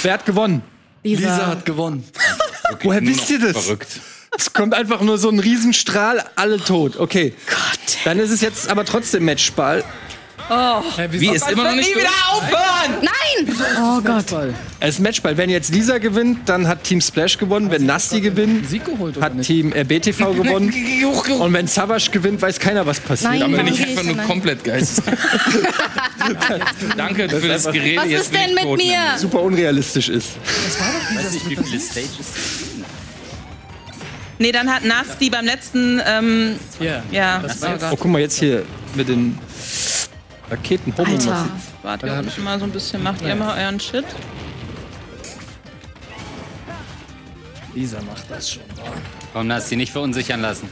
Wer hat gewonnen? Lisa. Lisa hat gewonnen. Woher Nur wisst ihr das? Verrückt. Es kommt einfach nur so ein Riesenstrahl, alle tot. Okay. Gott. Dann ist es jetzt aber trotzdem Matchball. Wie ist immer noch nicht durch? Nein! Oh Gott. Es ist Matchball. Wenn jetzt Lisa gewinnt, dann hat Team Splash gewonnen. Wenn Nasty gewinnt, Sieg geholt oder hat nicht? Team RBTV gewonnen. Und wenn Savage gewinnt, weiß keiner, was passiert. Nein. Dann bin ich einfach nur komplett geisteskrank. Danke für das Gerede. Was jetzt ist denn mit mir? super unrealistisch ist. weiß nicht, wie viele Stages. Nee, dann hat Nasty beim letzten, ähm, Ja. ja, Das oh war Oh, guck mal jetzt hier mit den Raketen. Alter. Warte, ihr mich mal so ein bisschen, macht ihr mal euren Shit. Lisa macht das schon. Komm, lass sie nicht verunsichern lassen.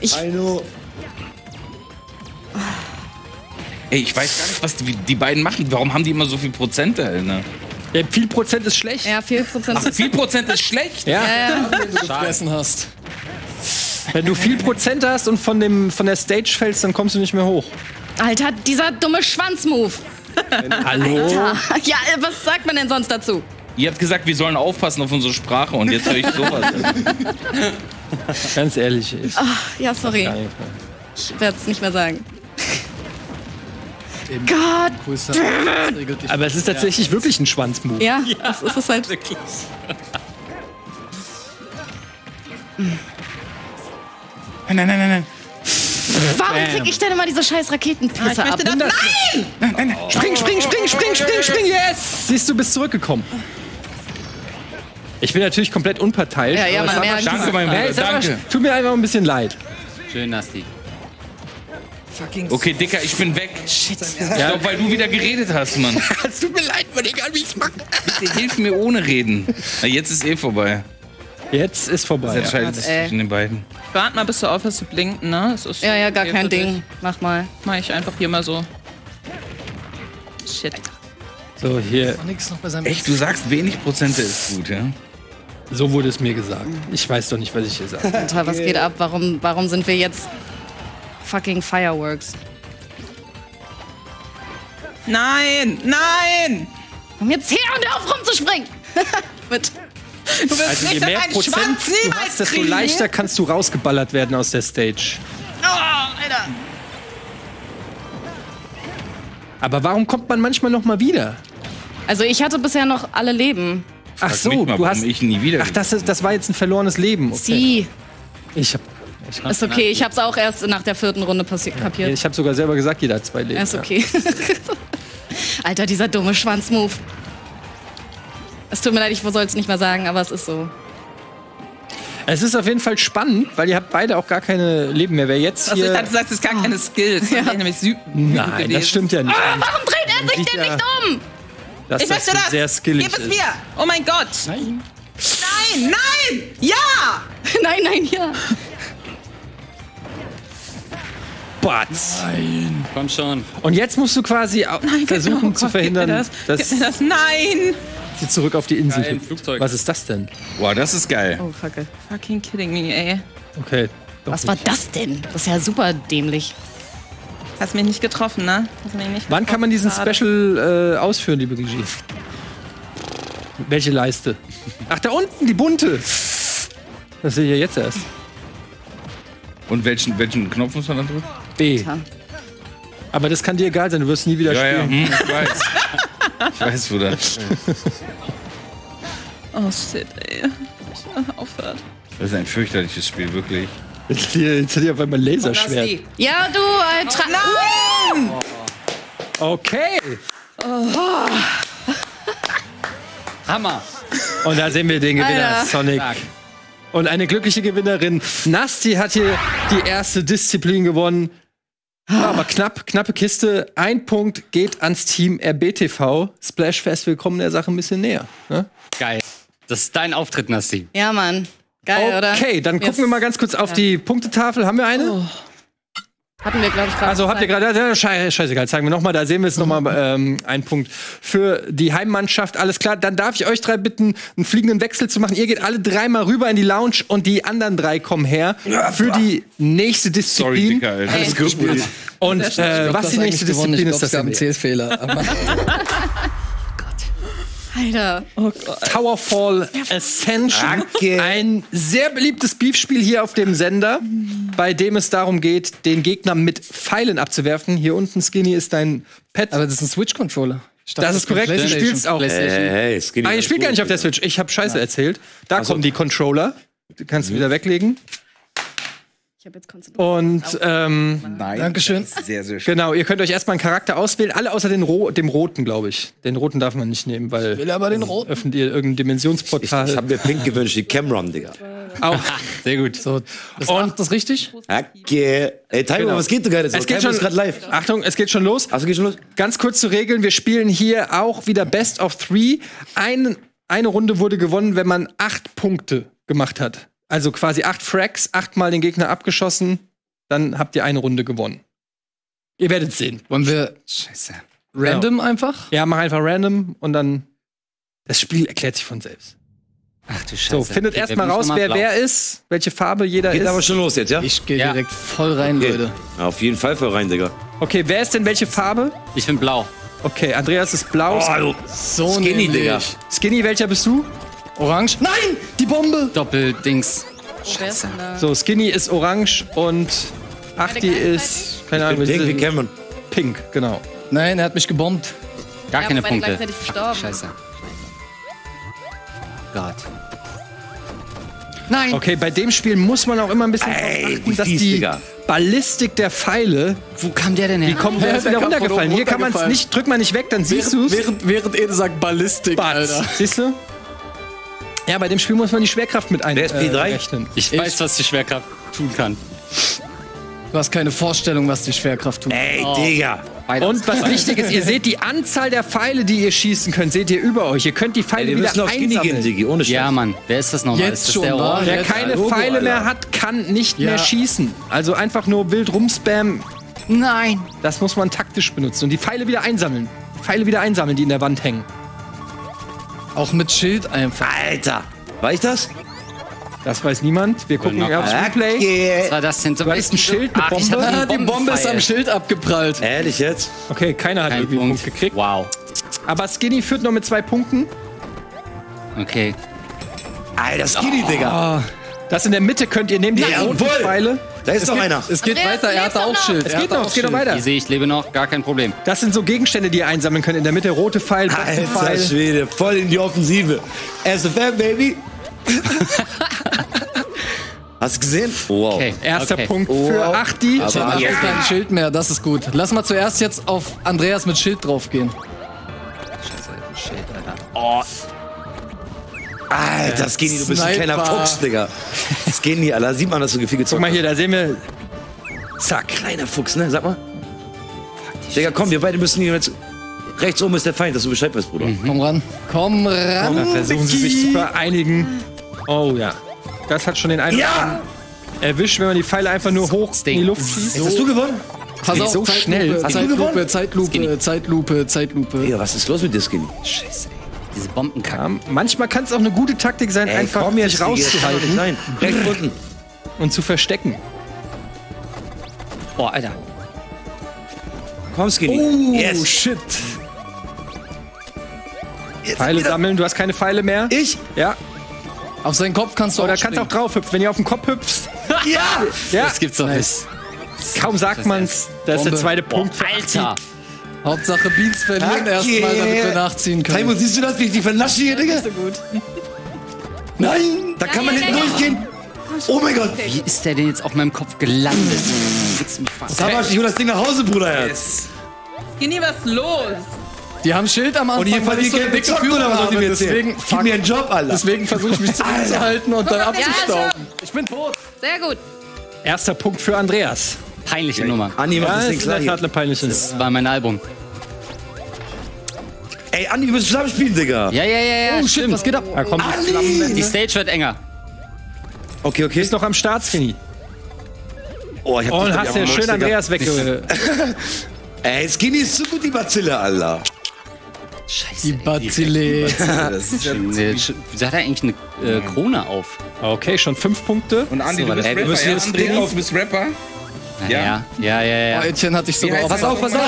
Ey, ich weiß gar nicht, was die, die beiden machen. Warum haben die immer so viel Prozente, Alter? Ja, viel Prozent ist schlecht. Ja, 4%. Ach, viel Prozent ist schlecht. Ja. Gefressen hast. Wenn du viel Prozent hast und von, dem, von der Stage fällst, dann kommst du nicht mehr hoch. Alter, dieser dumme Schwanzmove. Hallo? Alter. Ja, was sagt man denn sonst dazu? Ihr habt gesagt, wir sollen aufpassen auf unsere Sprache und jetzt höre ich sowas. Ganz ehrlich. Ich, Ja, sorry. Ich werde es nicht mehr sagen. Gott. Aber es ist tatsächlich wirklich ein Schwanzmove. Ja, das ist es halt. Nein, nein, nein, nein. Warum krieg ich denn immer diese scheiß Raketenpisse ab? möchte das- Spring, spring, spring, spring, spring, spring, yes! Siehst du, bist zurückgekommen. Ich bin natürlich komplett unparteiisch. Ja, ja, aber man merkt. Danke, mein Bruder, danke. Tut mir einfach ein bisschen leid. Schön, Nasti. Okay, Dicker, ich bin weg. Shit. Ich glaub, weil du wieder geredet hast, Mann. Es tut mir leid, weil egal wie ich's mache. Bitte hilf mir ohne reden. Na, jetzt ist eh vorbei. Jetzt ist vorbei. Das entscheidet sich zwischen den beiden. Warte mal, bis du aufhörst zu blinken, ne? Das ist Ja, ja, gar kein für dich. Ding. Mach mal. Mach ich einfach hier mal so. Shit. So, hier, Echt, du sagst, wenig Prozente ist gut, ja? so wurde es mir gesagt. Ich weiß doch nicht, was ich hier sage. Alter, was geht ab? Warum, warum sind wir jetzt fucking Fireworks? Nein! Nein! Komm jetzt her und hör auf rumzuspringen! Mit. Du wirst Also je nicht mehr Prozent Schwanz du niemals hast, desto kriegen. leichter kannst du rausgeballert werden aus der Stage. Oh, Alter. Aber warum kommt man manchmal noch mal wieder? Also ich hatte bisher noch alle Leben. Ach so, mal, du warum hast. ich nie wieder. Ach, das, ist, das war jetzt ein verlorenes Leben. Okay. Sie. Ich habe Ist okay, ich hab's auch erst nach der vierten Runde kapiert. ich hab sogar selber gesagt, jeder hat zwei Leben. Ist okay. Alter, dieser dumme Schwanzmove. Es tut mir leid, ich soll es nicht mehr sagen, aber es ist so. Es ist auf jeden Fall spannend, weil ihr habt beide auch gar keine Leben mehr. Wer jetzt Also ich hier. dachte, du sagst, es ist gar keine Skills. Ja. Ich nämlich sü- Nein, das stimmt ja nicht. Warum dreht er sich denn nicht um? Dass Ich das möchte das! sehr skillig Gib es ist. mir! Oh mein Gott! Nein. Nein! Nein! Ja! nein, nein, ja. Batz. Komm schon. Und jetzt musst du quasi au- versuchen Oh zu Gott, verhindern, das, dass das. Nein! Sie zurück auf die Insel Geil. Flugzeug. Was ist das denn? Boah, das ist geil. Oh, fucke. Fucking kidding me, ey. Okay. doch Was war das denn? Das ist ja super dämlich. Hast mich nicht getroffen, ne? Hast mich nicht Wann kann man diesen getroffen, Special äh, ausführen, liebe Regie? Welche Leiste? Ach, da unten, die bunte. Das sehe ich ja jetzt erst. Und welchen, welchen Knopf muss man dann drücken? B. Ja. Aber das kann dir egal sein, du wirst nie wieder Ja, ja, spielen. hm, ich weiß. Ich weiß, wo das. Oh shit, ey. Aufhört. Das ist ein fürchterliches Spiel, wirklich. Jetzt hat hier, jetzt hat hier auf einmal ein Laserschwert. Ja, du, äh, tra- Nein! Okay. Hammer. Und da sehen wir den Gewinner, Alter. Sonic. Stark. Und eine glückliche Gewinnerin. Nasty hat hier die erste Disziplin gewonnen. Ja, aber knapp, knappe Kiste. Ein Punkt geht ans Team RBTV. Splashfest, wir kommen der Sache ein bisschen näher. Ne? Geil. Das ist dein Auftritt, Nasti. ja, Mann. Geil, oder? Okay, dann gucken Yes. wir mal ganz kurz auf die Punktetafel. Haben wir eine? Hatten wir, glaube ich, gerade. Also habt ihr gerade, ja, schei- scheißegal, zeigen wir nochmal, da sehen wir es nochmal ähm, einen Punkt für die Heimmannschaft. Alles klar, dann darf ich euch drei bitten, einen fliegenden Wechsel zu machen. Ihr geht alle dreimal rüber in die Lounge und die anderen drei kommen her für die nächste Sorry, Disziplin. Dicker, Alter. Ey, und äh, was die nächste. Disziplin ist, das gab einen seht Alter. Towerfall Ascension. Ein sehr beliebtes Beefspiel hier auf dem Sender, bei dem es darum geht, den Gegner mit Pfeilen abzuwerfen. Hier unten, Skinny, ist dein Pet. aber das ist ein Switch-Controller. Das ist korrekt, du spielst auch. Hey, hey, Skinny. Ah, ihr spielt gar nicht auf der. Switch. Ich habe Scheiße erzählt. Da kommen die Controller. Die kannst du wieder weglegen. Ich habe jetzt konzentriert. Und ähm, Nein. Dankeschön. Sehr, sehr schön. genau, ihr könnt euch erstmal einen Charakter auswählen. Alle außer den Ro dem roten, glaube ich. Den roten darf man nicht nehmen, weil Will aber den roten. öffnet ihr irgendein Ich, Dimensionsportal. ich habe mir Pink gewünscht, die Cameron, Digga. auch. Sehr gut. So, das und das richtig? Okay. Ey, Taiwo, Genau. was geht du gerade so? Es geht schon ist gerade live. Achtung, es geht schon los. Achso, geht schon los? Ganz kurz zu regeln, wir spielen hier auch wieder Best of Three. Ein, eine Runde wurde gewonnen, wenn man acht Punkte gemacht hat. Also quasi acht Frags, achtmal den Gegner abgeschossen, dann habt ihr eine Runde gewonnen. Ihr werdet sehen. Wollen wir Scheiße. random einfach? Ja, mach einfach random und dann. Das Spiel erklärt sich von selbst. Ach du Scheiße. So, findet Okay, erstmal raus, wer wer ist, welche Farbe jeder Geht aber ist. schon los jetzt, ja? Ich gehe Ja. direkt voll rein, Okay. Leute. Ja, Auf jeden Fall voll rein, Digga. Okay, wer ist denn welche Farbe? Ich bin blau. Okay, Andreas ist blau. So Skinny, nämlich. Digga. Skinny, welcher bist du? Orange? Nein! Die Bombe! Doppeldings. Da? So, Skinny ist orange und Achti ist, keine Ahnung, Pink wie ist Cameron. pink, genau. Nein, er hat mich gebombt. Gar Ja, keine Punkte. gestorben. Scheiße. Gott. Nein! Okay, bei dem Spiel muss man auch immer ein bisschen Ey, achten, wie dass die Digga. Ballistik der Pfeile, Wo kam der denn her? die kommt, der ist der wieder runtergefallen. Hier kann man es nicht, drück mal nicht weg, dann siehst du es. während, während Ede sagt Ballistik, Siehst du? Ja, bei dem Spiel muss man die Schwerkraft mit Wer ist P3? äh, rechnen. Ich weiß, was die Schwerkraft tun kann. Du hast keine Vorstellung, was die Schwerkraft tut. Ey, Digga. Und was wichtig ist, ihr seht die Anzahl der Pfeile, die ihr schießen könnt, seht ihr über euch. Ihr könnt die Pfeile wir wieder müssen auf Skinny gehen, einsammeln. Digi, ohne Scheiß. Ja, Mann. Wer ist das nochmal? Jetzt ist das schon, der? Orange? Wer keine Logo, Pfeile mehr Alter. hat, kann nicht Ja. mehr schießen. Also einfach nur wild rumspammen. Nein. Das muss man taktisch benutzen. Und die Pfeile wieder einsammeln. Die Pfeile wieder einsammeln, die in der Wand hängen. Auch mit Schild einfach. Alter. War ich das? Das weiß niemand. Wir gucken noch aufs mal. Replay. Was war das denn? Du hattest ein Schild, eine Ach, ich Bombe. Ah, die Bombe ist am. Schild abgeprallt. Ehrlich jetzt? Okay, keiner hat Kein irgendwie einen Punkt. Punkt gekriegt. Wow. Aber Skinny führt noch mit zwei Punkten. Okay. Alter, Skinny, Digga. Ah, Das in der Mitte könnt ihr nehmen, die Ja, roten. Pfeile. Da ist doch einer. Es geht Andreas, weiter, er doch auch noch. Schild. Es geht noch, es geht noch Schild. weiter. Ich sehe, ich lebe noch. Gar kein Problem. Das sind so Gegenstände, die ihr einsammeln könnt. In der Mitte rote Pfeil, Alter Pfeil. Schwede, voll in die Offensive. SFM, Baby. Hast du gesehen? Wow. Okay. Erster okay. Punkt Oh, für Achti. aber- Ja. kein Schild mehr, das ist gut. Lass mal zuerst jetzt auf Andreas mit Schild draufgehen. Alter, Skinny, du bist ein kleiner Fuchs, Digga. Skinny, Alter, sieht man, dass du viel Guck gezockt mal hast. hier, da sehen wir. Zack. Kleiner Fuchs, ne? Sag mal. Digga, komm, wir beide müssen hier jetzt. Rechts oben ist der Feind, dass du Bescheid weißt, Bruder. Komm ran. Komm ran. Da versuchen sie sich zu vereinigen. Oh ja. Das hat schon den einen Ja! erwischt, wenn man die Pfeile einfach nur hoch in die Luft schießt. Jetzt hast du gewonnen? Pass auf, so Zeitlupe, schnell. Hast du Zeitlupe, gewonnen? Zeitlupe, Skinny. Zeitlupe, Zeitlupe. Digga, was ist los mit dir, Skinny? Scheiße. Diese Bombenkacke. Ja, manchmal kann es auch eine gute Taktik sein, Ey, einfach komm sich rauszuhalten sein. Rechts unten. und zu verstecken. Oh, Alter. Komm, Skinny. Oh, yes. shit. Jetzt Pfeile wieder- sammeln, du hast keine Pfeile mehr. Ich? Ja. Auf seinen Kopf kannst du Oder auch kannst auch drauf hüpfen. Wenn ihr auf den Kopf hüpfst, Ja! ja, Das gibt's doch nicht. kaum sagt man's. Das ist der zweite Punkt. für Alter. Hauptsache Beats verlieren Okay. erstmal, damit wir nachziehen können. Taibo, siehst du das, wie ich die vernasche hier, Digga? Nein! Da kann man hinten durchgehen. Oh mein Gott! Wie ist der denn jetzt auf meinem Kopf gelandet? Savasch, ich hol das Ding nach Hause, Bruderherz. Skinny, was los? Die haben Schild am Anfang, Und ich verdient so Geld dicke oder was wollt ihr mir habe. erzählen? Deswegen, Gib mir einen Job, Alter. deswegen versuche ich mich zurückzuhalten und dann Ja, abzustauben. Ich bin tot. Sehr gut. Erster Punkt für Andreas. Peinliche Nummer. Andi macht Ja, das ist Ding in klar der. Tat eine peinliche Das war mein Album. Ey, Andi, wir müssen zusammen spielen, Digga. Ja, ja, ja, ja. Oh shit, was geht ab? Da kommt Die Stage wird enger. Okay, okay. ist noch am Start, Skinny. Oh, ich hab Und dich hast du am schön Andreas wegge... Ey, Skinny ist so gut, die Bazille, Alter. Scheiße. Die Bazille. Das ist ja Wieso hat er eigentlich eine äh, Krone auf? Okay, schon fünf Punkte. Und Andi, So, du bist ey, wir Rapper, müssen ja? jetzt Andreas, Ding auf- du bist Rapper? Ja, Ja. ja, ja, ja. Oh, Etienne hatte ich sogar auf. der auf, pass auf.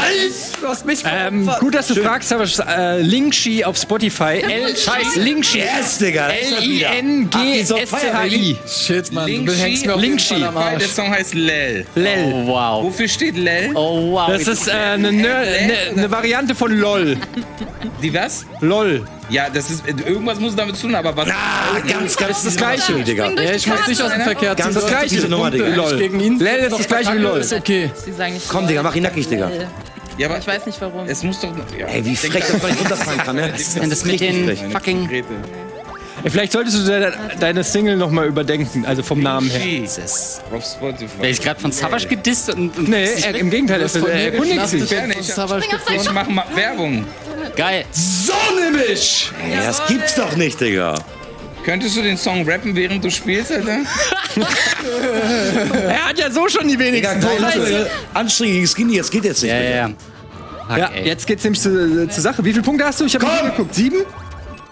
Du hast mich Ähm, gut, dass du fragst, aber äh, Linkshi auf Spotify. L Scheiß Linkshi. Yes, Digga. L-I-N-G-S-C-H-I. Shit, Mann. Du hängst mir auf jeden Linkshi. Fall am Der. Song heißt Lel. Lel. Oh, wow. Wofür steht Lel? Oh, wow. Das ist äh, eine ne, ne, ne Variante von LOL. Die was? LOL. Ja, das ist irgendwas muss damit zu tun, aber was? Ah, ganz, ganz das Gleiche. Digga. Ja, ich muss dich aus dem Verkehr ziehen. Ganz Das gleiche. diese Nummer, Digga. LOL. Gegen ihn. LOL ist das gleiche wie LOL. Ist okay. Sie sagen nicht Komm, Digga, mach ihn nackig, Digga. Ja, aber Ich weiß nicht warum. es muss doch. Ja, Ey, wie frech, dass man nicht runterfallen kann, ne? Was ist das mit den frech. fucking... Vielleicht solltest du de deine Single noch mal überdenken, also vom Namen her. Jesus. Auf Spotify. Werde ich gerade von Savage gedisst und... und Nee, er, im Gegenteil, er, er erkundigt sich. Ich- Ich mach mal Werbung. Geil. So nämlich! Ey, das gibt's doch nicht, Digga. Könntest du den Song rappen, während du spielst, Alter? Er hat ja so schon die wenigsten Punkte. Anstrengend gegen Skinny, jetzt geht jetzt nicht. Ja, Digga. ja, ja. Fuck, Ja, jetzt geht's nämlich zu- zur Sache. Wie viele Punkte hast du? Ich habe Komm! geguckt. Sieben?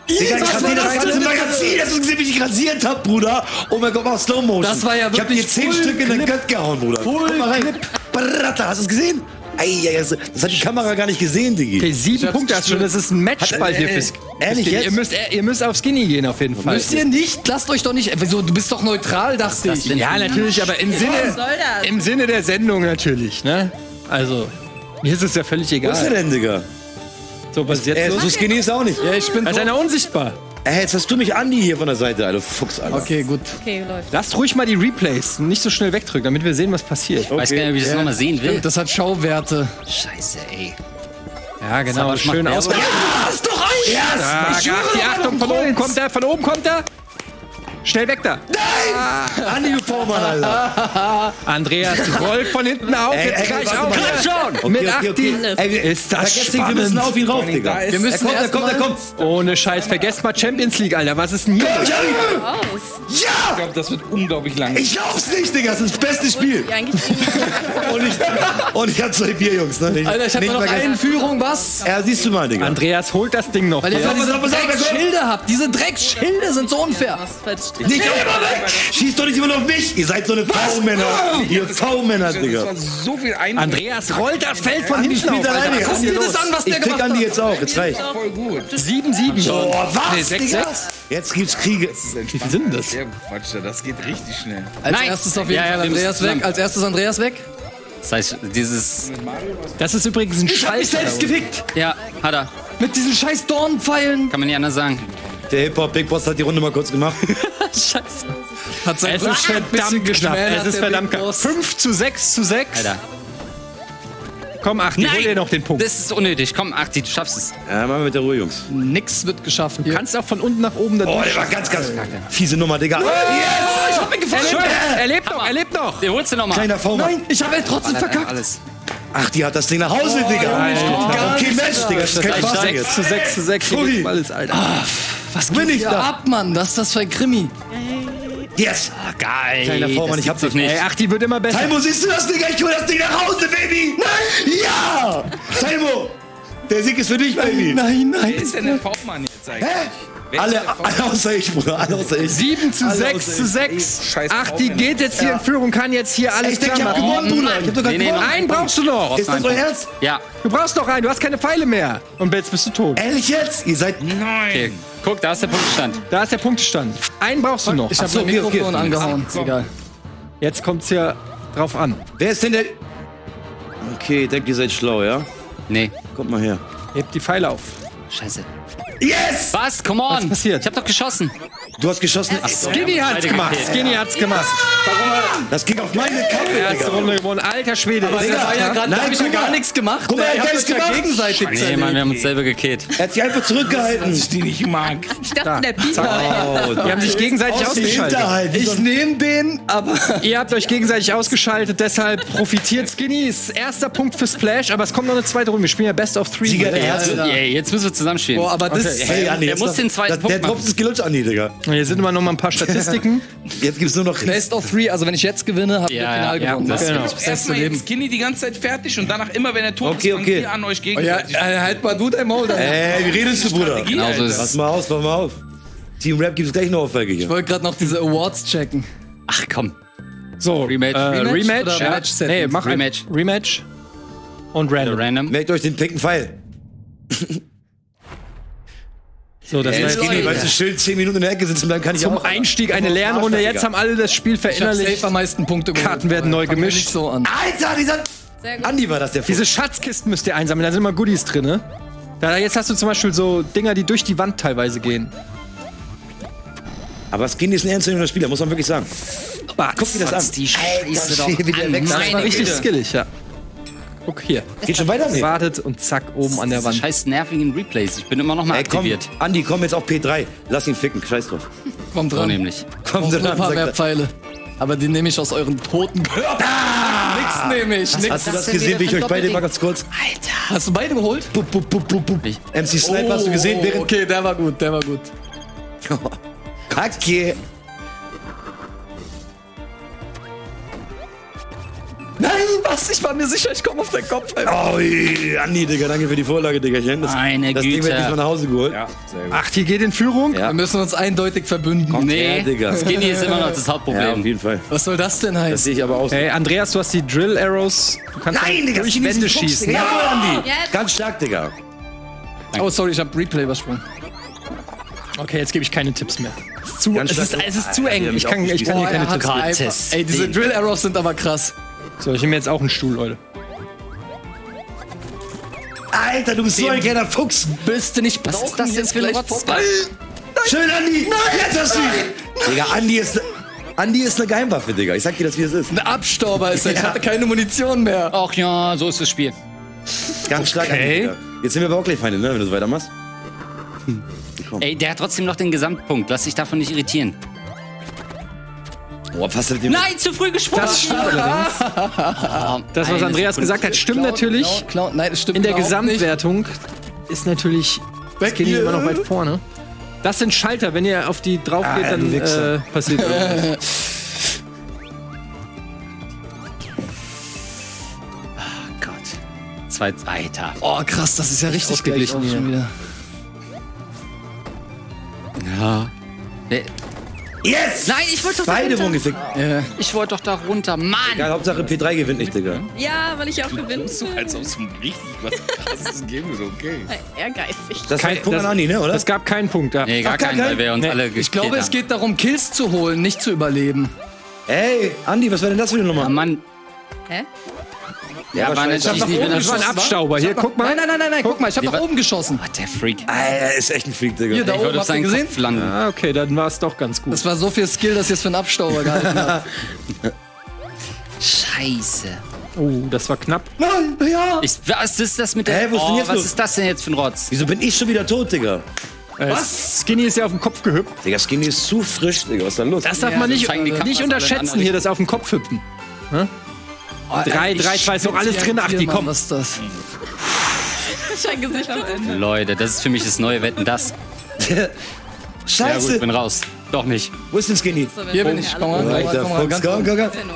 Digga, ich Was war das das ganze? Magazin. Hast du gesehen, wie ich rasiert hab, Bruder? Oh mein Gott, mach Slow Motion. Das war ja Ich hab dir wirklich zehn Full Stück in den. Gött gehauen, Bruder. Guck mal rein. Bratter, hast du es gesehen? Ey, das das hat die Kamera gar nicht gesehen, Digi. Okay, sieben Punkte hast du schon. Das ist ein Matchball Hat- hier äh, fürs. ehrlich jetzt? Ihr müsst, ihr müsst auf Skinny gehen auf jeden Fall. Müsst ihr nicht? Lasst euch doch nicht. Wieso? Du bist doch neutral, dachte ich. Ja, natürlich, aber im Sinne, im Sinne der Sendung natürlich, ne? Also, mir ist es ja völlig Wo ist er egal. denn, Digga? So, was ist jetzt los? so skinny ist auch nicht. Ja, ich bin. Als einer unsichtbar. Ey, jetzt hast du mich Andi hier von der Seite, Alter. Fuchs, Alter. Okay, gut. Okay, läuft. Lasst ruhig mal die Replays nicht so schnell wegdrücken, damit wir sehen, was passiert. Weiß gar nicht, ob ich das nochmal sehen will. Das hat Schauwerte. Scheiße, ey. Ja, genau. Schön aus. Hast doch ein! Ja, die Achtung, von oben kommt er, von oben kommt er. Schnell weg da. Andi, du V-Mann, Alter. Andreas rollt von hinten auf, Ey, jetzt ey, gleich auf. mal. Komm schon. Okay, Mit okay, okay. 18. Ey, Ist das vergesst nicht, wir müssen spannend. auf ihn rauf, Digga. Wir müssen er kommt, er kommt, er kommt. Ohne Scheiß, vergesst mal Champions League, Alter. Was ist denn hier? Ich Ja! glaube, das wird unglaublich lang. Ich glaub's nicht, Digga. Das ist das beste Spiel. Ja, eigentlich Und ich, und ich hab zwei Bier, Jungs. Ne? Nicht, Alter, ich hab nicht noch vergessen. Einführung, was? Ja, siehst du mal, Digga. Andreas holt das Ding noch. Weil ihr auf, diese. Drecksschilde habt. Diese Drecksschilde sind so unfair. Nicht auf, Schießt doch nicht immer nur auf mich. Ihr seid so eine V-Männer. Ihr V-Männer, Das Digga. war so viel. Andreas rollt das Feld von hinten auf. Alter. hier dir das an, was der Ich krieg gemacht Andi hat? jetzt auch. Jetzt reicht. voll gut. 7-7 schon. Oh, was, Nee, 6-6. Digga? Jetzt gibt's Kriege. Wie viel sind das? Quatsch, das geht richtig schnell. Als Nein. erstes auf jeden Fall Andreas weg. Als erstes Andreas weg. Das heißt, dieses. Das ist übrigens ein Ich hab mich Scheiß. selbst gefickt. Ja, hat er. Mit diesen scheiß Dornpfeilen. Kann man nicht anders sagen. Der Hip-Hop Big Boss hat die Runde mal kurz gemacht. Scheiße. Hat sein Es ist verdammt knapp. Es ist verdammt knapp. 5 zu 6 zu 6. Alter. Komm, ach, die hol dir noch den Punkt. Das ist unnötig. Komm, Achti, du schaffst es. Ja, machen wir mit der Ruhe, Jungs. Nix wird geschaffen. Du kannst auch von unten nach oben da Oh, der war ganz, ganz fiese Nummer, Digga. Ich hab ihn gefangen. Er lebt noch, er lebt noch. Den holst du nochmal. Kleiner V-Mann. Nein, ich habe trotzdem verkackt. Alles. Ach, die hat das Ding nach Hause, Digga. Okay, Mensch, Digga. Das ist kein Das Spaß ist 6 jetzt. zu 6 zu 6. Hier Pfui. geht's um alles, Alter. Was bin ich Ja, da? ab, Mann. Das ist das für ein Krimi. Yes. Geil. Kleiner V-Mann, ich hab doch nicht. Ey, ach, die wird immer besser. Taimo, siehst du das, Digga? Ich hol das Ding nach Hause, Baby. Nein. Ja. Taimo, der Sieg ist für dich, Baby. Nein, Wer nein. ist denn der V-Mann jetzt eigentlich? Hä? Wer ist Alle, alle außer ich, Bruder. Alle außer ich. 7 zu Alle 6 außer zu ich. 6. Scheiß Ach, die geht jetzt hier in Führung, kann jetzt hier alles Ich denke, klar ich hab gewonnen, Bruder. Ich hab sogar Nee, nee, gewonnen. noch- Einen brauchst du noch. Ist das euer Ernst? Ja. Du brauchst noch einen, du hast keine Pfeile mehr. Und jetzt bist du tot. Ehrlich jetzt? Ihr seid... Okay. Guck, da ist der Punktstand. Da ist der Punktestand. Einen brauchst du noch. Ich habe so, mein okay, okay. Mikrofon angehauen. Ist egal. Jetzt kommt's ja drauf an. Wer ist denn der... Okay, ich denke, ihr seid schlau, ja? Nee. Kommt mal her. Hebt die Pfeile auf. Scheiße. Yes! Was? Come on. Was passiert? Ich hab doch geschossen. Du hast geschossen. Skinny hat's gemacht. Skinny hat's gemacht. Das ging auf meine Kappe, Erste Digga. Runde gewonnen. Alter Schwede. Aber ist das das war ja gerade, da Nein, habe ich ja gar nichts gemacht. Guck mal, Ihr er hat ja gemacht. gegenseitig Nee, Mann, wir haben uns selber gekillt. Er hat sich einfach zurückgehalten. Ich die nicht mag. Ich dachte, der Pieper. Oh, Die haben sich gegenseitig ausgeschaltet. Ich nehme den, aber Ihr habt euch gegenseitig ausgeschaltet, deshalb profitiert Skinny. Ist erster Punkt für Splash, aber es kommt noch eine zweite Runde. Wir spielen ja Best of Three. Sieger der Jetzt, Herzen. jetzt müssen wir zusammenspielen. boah, aber das Hey, Andi, Der jetzt muss den zweiten das- Punkt Der. Drops ist gelutscht, Andi, Digga. Hier sind immer noch mal ein paar Statistiken. Jetzt gibt's nur noch. Best of three, also wenn ich jetzt gewinne, habt ihr Ja, Final ja, gewonnen. das genau. ist Erstmal jetzt Skinny die ganze Zeit fertig und danach immer, wenn er tot Okay, ist, okay. wir an euch Oh ja, äh, halt mal du dein Maul. Ey, wie redest du, Bruder? Genau so Alter. ist Pass es. mal auf, pass mal auf. Team Rap gibt's gleich eine Ohrfeige Ich hier. wollte gerade noch diese Awards checken. Ach komm. So, Rematch. Äh, Rematch Rematch, oder ja. Nee, mach Rematch. Ein Rematch. Und random. Random. Merkt euch den pinken Pfeil. So, das Ey, war Skinny, jetzt weißt du, still 10 Minuten in der Ecke sitzen bleiben kann ich zum auch. Einstieg eine Lernrunde. Jetzt haben alle das Spiel Ich hab verinnerlicht. safe am meisten Punkte geholt. Karten werden neu gemischt. Nicht so an. Alter, dieser. Andi war das, der. Diese Schatzkisten müsst ihr einsammeln, da sind immer Goodies drin. Ne? Da, jetzt hast du zum Beispiel so Dinger, die durch die Wand teilweise gehen. Aber Skinny ist ein ernstzunehmender Spieler, muss man wirklich sagen. Guck dir das an. Die Scheiße doch. Wie der an. wächst. Das war richtig skillig, ja. Guck hier. Geht schon weiter? Wartet und zack, oben an der Wand. scheiß nervigen Replays. Ich bin immer noch mal Ey, komm, aktiviert. Andi, komm jetzt auf P3. Lass ihn ficken, scheiß drauf. Kommt So dran. nämlich. Komm dran, ein paar mehr. Pfeile. Aber die nehme ich aus euren toten Körpern. Nix nehme ich. Nix. Hast du das gesehen, wie ich euch beide mal ganz kurz. Hast du beide geholt? Pup, pup, pup, pup, pup. Ich- MC Sniper hast du gesehen, Oh, während. Okay, der war gut, der war gut. Kacke. Nein, was? Ich war mir sicher, ich komme auf deinen Kopf. Oh, Andi, Digga, danke für die Vorlage, Digga. Ich das, Meine das Ding Güte. wird nicht mal nach Hause geholt. Ach, die geht in Führung? Ja. Wir müssen uns eindeutig verbünden. Nee, her, Digga. Skinny ist immer noch das Ja, Hauptproblem. auf jeden Fall. Was soll das denn Das heißen? sehe ich aber aus. Hey, Andreas, du hast die Drill Arrows. Du kannst Nein, Digga, durch Wände schießen. Jawohl, Andi. Jetzt. Ganz stark, Digga. Oh, sorry, ich habe Replay übersprungen. Okay, jetzt gebe ich keine Tipps mehr. Es ist zu, es ist, es ist zu Ah, eng. die hab Ich kann, ich kann hier keine Tipps mehr. Gottes Ey, diese. Drill Arrows sind aber krass. So, ich nehme jetzt auch einen Stuhl, Leute. Alter, du bist so ein kleiner Fuchs. Bist du nicht Was ist das jetzt für ein Rotz? Schön, Andi. Jetzt hast du ihn. Digga, Andi ist, Andi ist eine Geheimwaffe, Digga. Ich sag dir das, wie es ist. Ein Abstauber ist er. Ich Ja. hatte keine Munition mehr. Ach ja, so ist das Spiel. Ganz stark, Andi, Okay. Digga. Jetzt sind wir aber auch gleich Feinde, ne, wenn du so weitermachst. Ey, der hat trotzdem noch den Gesamtpunkt. Lass dich davon nicht irritieren. Boah, mit dem. Nein, zu früh gesprungen. Das stimmt allerdings. Das, was Andreas Sekunde. gesagt hat, stimmt Clown, natürlich. Clown, Clown. Nein, das stimmt In der überhaupt nicht. Gesamtwertung ist natürlich Skinny immer noch weit vorne. Das sind Schalter. Wenn ihr auf die drauf geht, Ah, dann äh, passiert irgendwas. Gott. Zwei, Alter. Oh, krass, das ist ja richtig geglichen hier. Ja. Äh, Yes! Nein, ich wollte doch da Beide runter. wurden gefickt. Ja. Ich wollte doch da runter. Mann! Egal, Hauptsache P3 gewinnt nicht, Digga. Ja, weil ich auch gewinnen will. Als ob es richtig was krasses geben würde, okay. Ehrgeizig. Das war Kein- ein Punkt das- an Andi, ne, oder? Es gab keinen Punkt da. Nee, gar gar keinen, weil keinen? wir uns Nee, alle Ich glaube, gekillt es geht darum, Kills zu holen, nicht zu überleben. Ey, Andi, was war denn das für eine haben. Ja, Nummer? Mann. Hä? Ja, war wahrscheinlich. natürlich nicht, wenn Das das war ein Abstauber. Hier, guck mal. Nein, nein, nein, nein, nein, guck mal, ich habe Wie nach war- oben geschossen. Oh, der Freak. Alter, ist echt ein Freak, Digga. Hier, da Ich oben, auf habt ihr gesehen? Ah, okay, dann war es doch ganz gut. Das war so viel Skill, dass ihr es für einen Abstauber gehalten habt. Scheiße. Oh, das war knapp. Nein, ja. Ich, was ist das mit der... Hä, wo oh, was los? ist das denn jetzt für ein Rotz? Wieso bin ich schon wieder tot, Digga? Was? Skinny ist ja auf den Kopf gehüpft. Digga, Skinny ist zu frisch, Digga. Was ist da los? Das darf Ja, man nicht, Kameras nicht unterschätzen hier, das auf den Kopf hüpfen. Drei, drei, zwei, ist noch alles drin. Ach, die kommen. Was ist das? Sein Gesicht am Ende. Leute, das ist für mich das neue Wetten, das. Ja gut, Scheiße. ich bin raus. Doch nicht. Wo ist denn Skinny? Hier bin ich. Komm mal, komm mal, Alter, komm Ganz komm, komm, komm. Genau.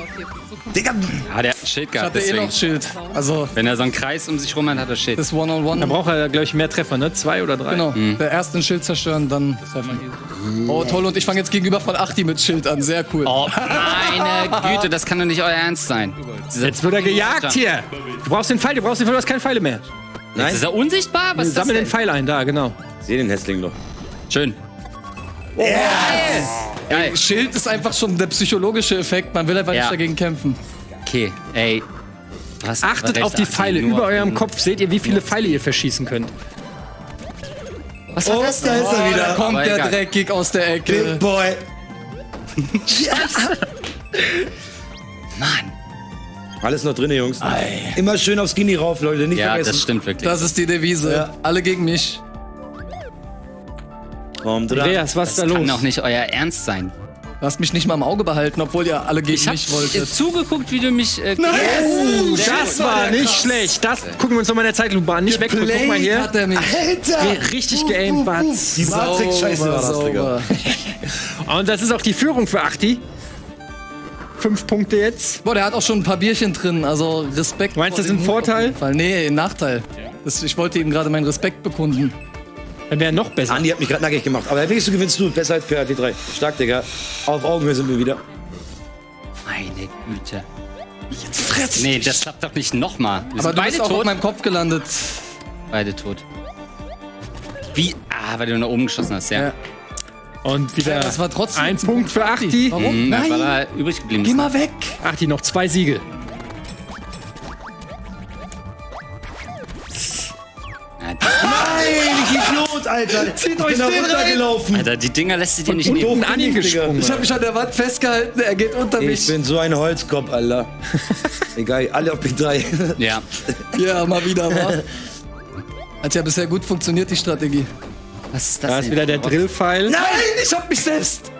So Digga, Ah, der hat ein Schild Ich gehabt, hatte eh deswegen. noch Schild. Also, Wenn er so einen Kreis um sich rum hat, hat er Schild. das One-on-One. Da braucht er, glaube ich, mehr Treffer, ne? Zwei oder drei. Genau. Der erste ein Schild zerstören, dann. Oh, toll. Und ich fange jetzt gegenüber von Achti mit Schild an. Sehr cool. Oh, meine Güte, das kann doch nicht euer Ernst sein. Jetzt wird er gejagt hier. Du brauchst den Pfeil, du brauchst den Pfeil, du hast keine Pfeile mehr. Jetzt ist er unsichtbar? Was ist das Sammel den denn? Pfeil ein, da, genau. Seh den Hässling doch. Schön. Geil. Schild ist einfach schon der psychologische Effekt. Man will einfach Ja. nicht dagegen kämpfen. Okay, ey. Was, Achtet was auf die Pfeile. Über eurem Kopf seht ihr, wie viele Pfeile ihr verschießen könnt. Was war Oh, das da denn? ist er Da wieder. kommt Aber der egal. Dreckig aus der Ecke. Big Boy. Mann. Alles noch drin, Jungs. Immer schön auf Skinny rauf, Leute. Nicht Ja, vergessen. das stimmt wirklich. Das ist die Devise. Ja. Alle gegen mich. Andreas, was ist das da kann los? doch nicht euer Ernst sein. Du hast mich nicht mal im Auge behalten, obwohl ihr alle gegen Ich hab mich wolltet. äh, zugeguckt, wie du mich. Äh, Oh, das war nicht schlecht. Das gucken wir uns nochmal in der Zeitlupe an. Nicht weggucken, guck mal hier. hat er mich. Wie Richtig geaimt war. Die Matrix-Scheiße war das. Digga. Und das ist auch die Führung für Achti. Fünf Punkte jetzt. Boah, der hat auch schon ein paar Bierchen drin, also Respekt. Meinst du, das ist ein Vorteil? Nee, ein Nachteil. Das, ich wollte ihm gerade meinen Respekt bekunden. Dann wäre noch besser. Andi hat mich gerade nackig gemacht. Aber wenigstens gewinnst du. Besser als PAT 3. Stark, Digga. Auf Augenhöhe sind wir wieder. Meine Güte. Nee, das klappt doch nicht nochmal. Wir Aber sind du beide bist auch auf tot. meinem Kopf gelandet. Beide tot. Wie? Ah, weil du nach oben geschossen hast, ja. Ja. Und wieder Das war trotzdem ein Punkt für Achti. Warum? Mhm, Nein, Weil er übrig geblieben geh ist. mal weg. Achti, noch zwei Siege. Nein, ich Idiot, Alter. Zieht euch den runtergelaufen. Alter, die Dinger lässt sie dir nicht Unten nehmen. an ihn gesprungen. Ich habe mich an der Wand festgehalten, er geht unter Ich mich. bin so ein Holzkopf, Alter. Egal, alle auf P3. Ja. Ja, mal wieder, wa? Hat ja bisher gut funktioniert, die Strategie. Was ist das Da ist wieder der Drillpfeil. Nein, ich hab mich selbst.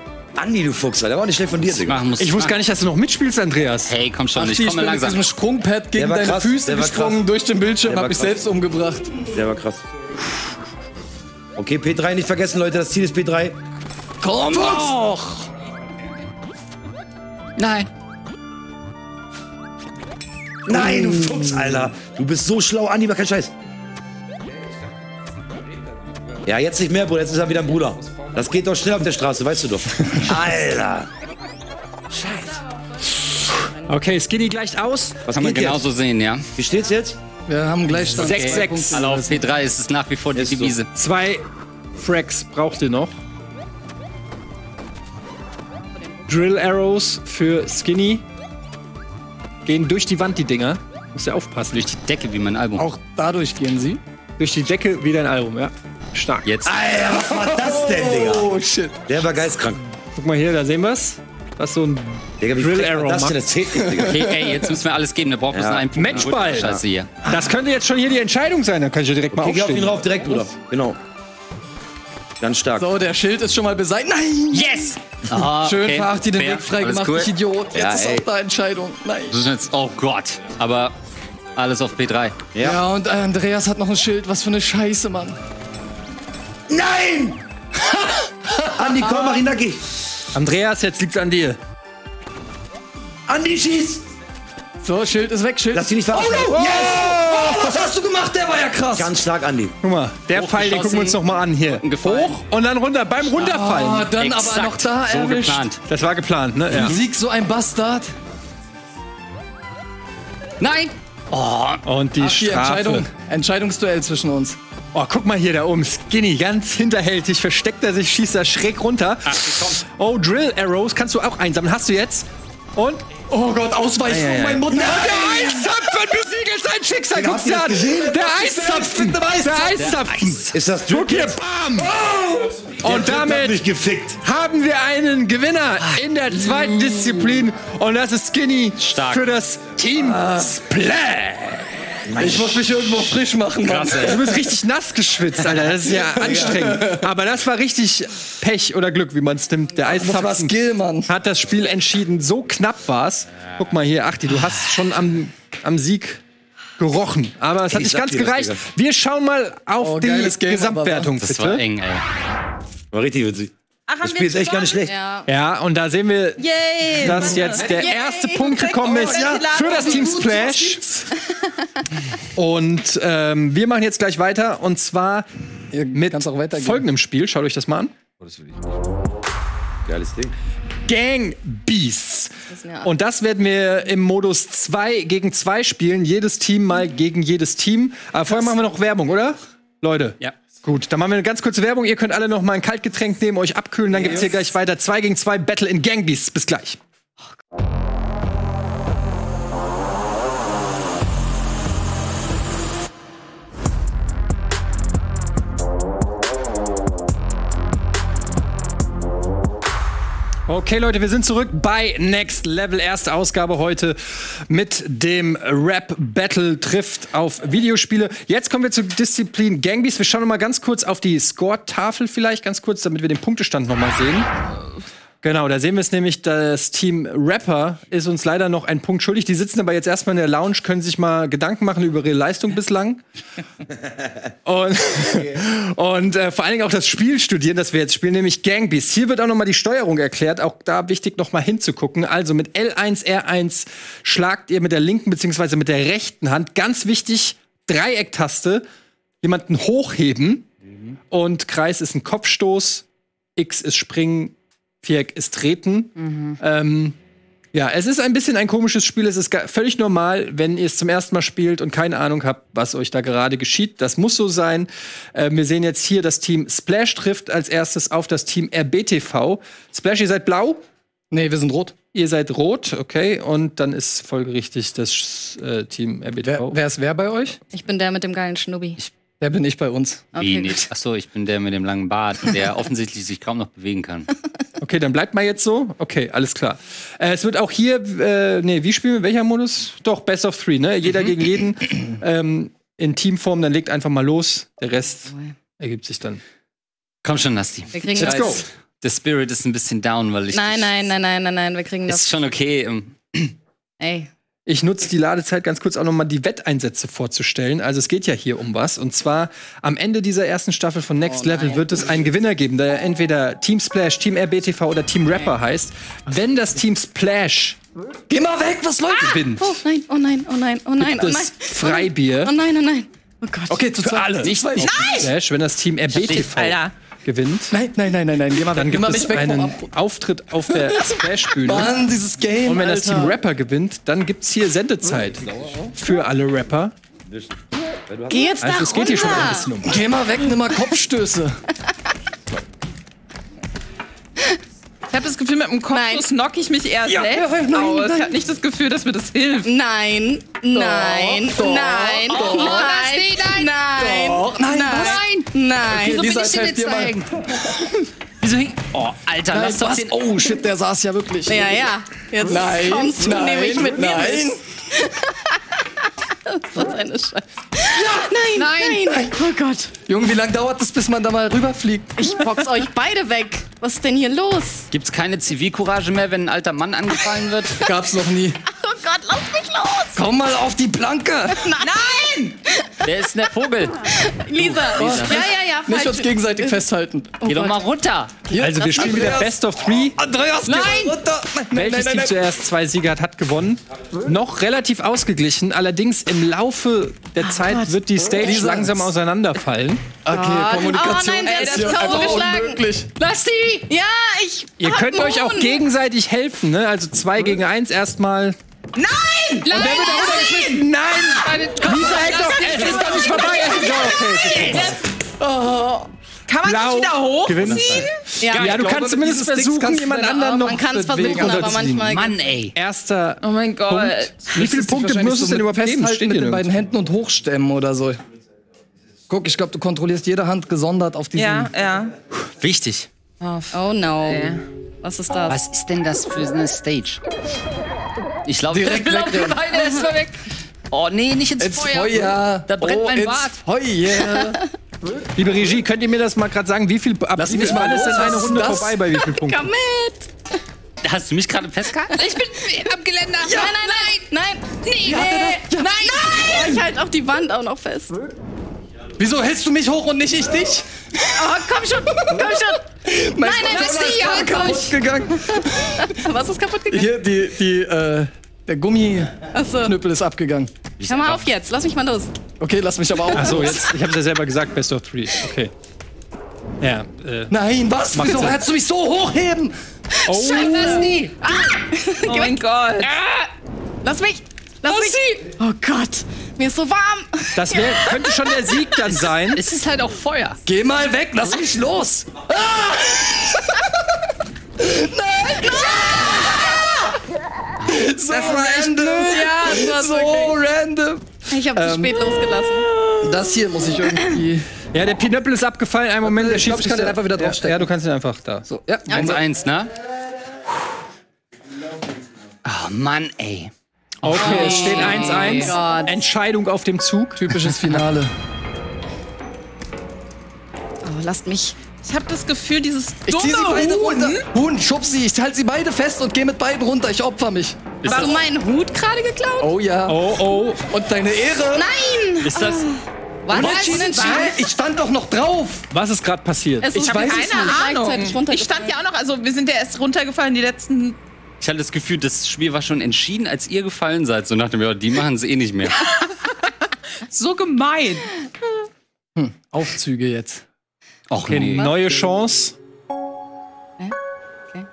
Andi, du Fuchs, Alter. Der war nicht schlecht von dir, Ich Digga. machen muss. Ich wusste gar nicht, dass du noch mitspielst, Andreas. Hey, komm schon, Ach, ich ich komme bin mit langsam. diesem Sprungpad gegen Der war deine krass, Füße der war gesprungen krass. durch den Bildschirm, Der war hab mich krass. selbst umgebracht. Der war krass. Okay, P3 nicht vergessen, Leute. Das Ziel ist P3. Komm doch! Nein. Nein, du Fuchs, Alter. Du bist so schlau, Andi, mach keinen Scheiß. Ja, jetzt nicht mehr, Bruder. Jetzt ist er wieder ein Bruder. Das geht doch schnell auf der Straße, weißt du doch. Alter. Okay, Skinny gleicht aus. Was Kann man geht genauso sehen, ja. jetzt? Wie steht's jetzt? Wir haben sechs. Punkte. Also auf P3 ist es nach wie vor die Ist so. Devise. Zwei Frags braucht ihr noch. Drill Arrows für Skinny. Gehen durch die Wand, die Dinger. Muss ja aufpassen. Durch die Decke wie mein Album. Auch dadurch gehen sie. Durch die Decke wie dein Album, ja. Stark. Jetzt. Alter, was war das denn, Digga? Oh shit. Der war geistkrank. Guck mal hier, da sehen wir's. Was so ein Digga, wie Drill Arrow das macht. denn? Das zählt nicht, Digga. Okay, ey, jetzt müssen wir alles geben. Da braucht Ja. einen Punkt. Matchball. Scheiße hier. Das könnte jetzt schon hier die Entscheidung sein. Dann kann ich ja direkt mal Okay, geh auf ihn aufstehen. rauf, direkt, Bruder. Genau. Ganz stark. So, der Schild ist schon mal beseitigt. Nein! Yes! Ah, Schön okay. veracht die den Fair. Weg frei Alles gemacht, cool. ich Idiot. Jetzt Ja, ist ey. auch da Entscheidung. Nein. Das ist jetzt, oh Gott. Aber alles auf P3. Ja. und äh, Andreas hat noch ein Schild. Was für eine Scheiße, Mann. Nein! Andi, komm, mach ihn nackig. Andreas, jetzt liegt's an dir. Andi, schieß! So, Schild ist weg, Schild. Lass dich nicht verarschen. Oh, was hast du gemacht? Der war ja krass. Ganz stark, Andi. Guck mal, der Pfeil, den gucken wir uns noch mal an hier. Hoch und dann runter. Beim Runterfallen. Ah, dann aber Exakt noch da so erwischt. geplant. Das war geplant, ne? Ja. Du siegst so ein Bastard. Nein! Und die Ach, die Strafe. Entscheidung. Entscheidungsduell zwischen uns. Oh, guck mal hier da oben. Skinny, ganz hinterhältig, versteckt er sich, schießt er schräg runter. Oh, Drill Arrows kannst du auch einsammeln. Hast du jetzt? Und? Oh Gott, ausweichen. Ei, ei, Oh mein ei. Mutter. Der Eiszapfen besiegelt sein Schicksal. Guck's dir das an. Der Was ist das Eiszapfen. Der Eiszapfen. Ist das Guck hier, bam. Der Und damit haben wir einen Gewinner in der zweiten Disziplin. Und das ist Skinny Stark. für das Team Splash. Ich muss mich irgendwo frisch machen, Mann. Du bist richtig nass geschwitzt, Alter. Das ist ja anstrengend. Aber das war richtig Pech oder Glück, wie man es nimmt. Der war Eiszapfen Skill, Mann. hat das Spiel entschieden. So knapp war's. Guck mal hier, Achti, du hast schon am, am Sieg gerochen. Aber es hat Ich nicht ganz gereicht. Wir schauen mal auf Oh, die Gesamtwertung, Das bitte. war eng, ey. War richtig witzig. Ach, Das Spiel ist echt gar nicht schlecht. Ja. Ja, und da sehen wir, Yay! dass jetzt der Yay, erste Punkt gekommen ist irgendwelche für das. Team Splash. Und ähm, wir machen jetzt gleich weiter. Und zwar mit folgendem Spiel. Schaut euch das mal an. Geiles Ding. Gang Beasts. Und das werden wir im Modus 2 gegen 2 spielen. Jedes Team mal gegen jedes Team. Aber vorher machen wir noch Werbung, oder? Leute. Ja. Gut, dann machen wir eine ganz kurze Werbung. Ihr könnt alle noch mal ein Kaltgetränk nehmen, euch abkühlen. Dann gibt's hier gleich weiter 2 gegen 2 Battle in Gang Beasts. Bis gleich. Okay, Leute, wir sind zurück bei Next Level. Erste Ausgabe heute mit dem Rap Battle trifft auf Videospiele. Jetzt kommen wir zur Disziplin Gangbeast. Wir schauen noch mal ganz kurz auf die Score-Tafel vielleicht, ganz kurz, damit wir den Punktestand noch mal sehen. Genau, da sehen wir es nämlich, das Team Rapper ist uns leider noch einen Punkt schuldig. Die sitzen aber jetzt erstmal in der Lounge, können sich mal Gedanken machen über ihre Leistung bislang. und und äh, vor allen Dingen auch das Spiel studieren, das wir jetzt spielen, nämlich Gangbeast. Hier wird auch noch mal die Steuerung erklärt, auch da wichtig noch mal hinzugucken. Also mit L1, R1 schlagt ihr mit der linken beziehungsweise mit der rechten Hand, ganz wichtig, Dreiecktaste, jemanden hochheben und Kreis ist ein Kopfstoß, X ist Springen, Viereck ist Treten. Ähm, ja, es ist ein bisschen ein komisches Spiel. Es ist völlig normal, wenn ihr es zum ersten Mal spielt und keine Ahnung habt, was euch da gerade geschieht. Das muss so sein. Äh, wir sehen jetzt hier, das Team Splash trifft als erstes auf das Team RBTV. Splash, ihr seid blau, Nee, wir sind rot. ihr seid rot, okay. Und dann ist folgerichtig das äh, Team RBTV. Wer, wer ist wer bei euch? Ich bin der mit dem geilen Schnubbi. Wer bin ich bei uns? Wie Okay, nicht? Achso, ich bin der mit dem langen Bart, der offensichtlich sich kaum noch bewegen kann. Okay, dann bleibt mal jetzt so. Okay, alles klar. Äh, es wird auch hier, äh, nee, wie spielen wir? Welcher Modus? Doch, Best of Three, ne? Jeder gegen jeden ähm, in Teamform, dann legt einfach mal los. Der Rest ergibt sich dann. Komm schon, Nasti. Wir kriegen Let's go. Der Spirit ist ein bisschen down, weil ich. Nein, nein, nein, nein, nein, nein, wir kriegen Ist das. schon okay. ähm, Ey. Ich nutze die Ladezeit ganz kurz auch noch mal die Wetteinsätze vorzustellen. Also es geht ja hier um was. Und zwar am Ende dieser ersten Staffel von Next Level wird es einen Gewinner geben, der entweder Team Splash, Team RBTV oder Team Rapper heißt. Wenn das Team Splash Geh mal weg, was läuft? gewinnt, Oh nein, oh nein, oh nein, oh nein, oh nein. Freibier. Oh nein, oh nein. Oh Gott. Okay, zu zweit. alle. Nicht Team Splash, wenn das Team RBTV Alter. Gewinnt. Nein, nein, nein, nein, nein. Geh mal Dann weg. Geh gibt mal es einen Auftritt auf der Splash-Bühne. Mann, dieses Game. Und wenn das. Team Rapper gewinnt, dann gibt es hier Sendezeit für alle Rapper. Geh jetzt Also es geht hier schon ein bisschen um. Geh mal weg, nimm mal Kopfstöße. Ich habe das Gefühl, mit dem Kopfschuss knock ich mich eher Ja. selbst Ja, nein, aus. nein. Ich habe nicht das Gefühl, dass mir das hilft. Nein, nein, doch, nein, doch. nein, nein, Doch, nein, nein, nein. Okay, Lisa, ich helf dir mal. Wieso hing. Oh, Alter, Nein, lass doch was? den. Oh shit, der saß ja wirklich. Ja, ja. Jetzt Nein, kommst du nein, nämlich mit mir nein. mit. Das ist eine Scheiße. Nein, nein, nein. Oh Gott. Junge, wie lange dauert es, bis man da mal rüberfliegt? Ich box euch beide weg. Was ist denn hier los? Gibt's keine Zivilcourage mehr, wenn ein alter Mann angefallen wird? Gab's noch nie. Oh Gott, lass mich los. Komm mal auf die Planke. Nein! Wer ist denn der Vogel? Lisa. Ja, ja, ja. Nicht uns gegenseitig festhalten. Geh doch mal runter. Also wir spielen wieder. Best of Three. Andreas, geh Nein. runter. Nein, nein, Welches nein, Team nein. zuerst zwei Siege hat, hat gewonnen. Noch relativ ausgeglichen. Allerdings im Laufe der Zeit wird die Stage Lisa. langsam auseinanderfallen. Okay, Kommunikation Oh nein, der ist hat hier einfach geschlagen. unmöglich. Lass die! Ja, ich. Ihr hab könnt einen euch auch gegenseitig helfen, ne? Also zwei gegen eins erstmal. Nein! Und wer wird da runtergeschmissen? Nein! Lisa hängt doch. Es ist doch nicht vorbei. Es ist doch okay. Kann man Blau nicht wieder hoch? gewinnt. Ja, Ja, du glaube, kannst zumindest versuchen, jemand anderen noch man kann es versuchen, aber manchmal. Mann, ey. Erster Oh mein Gott. Punkt. Wie viele Punkte musst du so denn überhaupt festhalten mit den beiden. Händen und hochstemmen oder so. Guck, ich glaube, du kontrollierst jede Hand gesondert auf diesen. Ja, ja. Wichtig. Oh no. Was ist das? Was ist denn das für eine Stage? Ich glaube, Direkt ich bin auf wegrennen. Beine, ist mal weg. Oh nee, nicht ins, Ins Feuer. Feuer. Da brennt oh, mein ins Bart. Feuer. Liebe Regie, könnt ihr mir das mal gerade sagen? Wie viel ab Lass wie viel mal ist denn eine Runde das? vorbei bei wie viel Punkten? Komm mit! Hast du mich gerade festgehalten? Ich bin am Geländer. Nein, nein, nein, nein. Nee, nee. Nein, nein. Ich halte auch die Wand auch noch fest. Oh, Wieso hältst du mich hoch und nicht ich dich? komm schon, komm schon. Nein, nein, das ist die kaputt gegangen. Was ist kaputt gegangen? Hier, die, die, äh, der Gummiknüppel Achso. ist abgegangen. Hör mal auf jetzt, lass mich mal los. Okay, lass mich aber auch. Achso, jetzt, ich habe ja selber gesagt, Best of Three. Okay. Ja, äh. Nein, was? Wieso Sinn. hättest du mich so hochheben? Oh, Scheiße, Ah! Oh mein Gott. Lass mich. Lass mich. Oh Gott, mir ist so warm. das wär, könnte schon der Sieg dann sein. Es ist halt auch Feuer. Geh mal weg, lass mich los. Nein! So random. Ja, das war So wirklich. random. Ich habe zu spät losgelassen. Das hier muss ich irgendwie. Ja, der Pinöppel ist abgefallen. Einen Moment, der Ich glaub, ich kann Schiedsrichter- den einfach wieder ja, draufstecken. Ja, du kannst ihn einfach da. So, ja. 1-1, ne? Oh Mann, ey. Okay, es steht 1-1. Gott. Entscheidung auf dem Zug. Typisches Finale. Oh, lasst mich Ich habe das Gefühl, dieses Ich zieh sie dumme beide Huhn- runter. Huhn, schub sie. Ich halte sie beide fest und gehe mit beiden runter. Ich opfer mich. Hast du meinen Hut gerade geklaut? Oh ja. Oh, oh. Und deine Ehre. Nein! Ist das. Was? Unentschieden, entschieden. Ich stand doch noch drauf. Was ist gerade passiert? Es Ich ist weiß es Keine nicht. Ahnung. Ich stand ja auch noch, also wir sind ja erst runtergefallen die letzten. Ich hatte das Gefühl, das Spiel war schon entschieden, als ihr gefallen seid. So nach dem, ja, die machen es eh nicht mehr. So gemein. Aufzüge jetzt. Och, Okay, nee. neue Chance. Okay.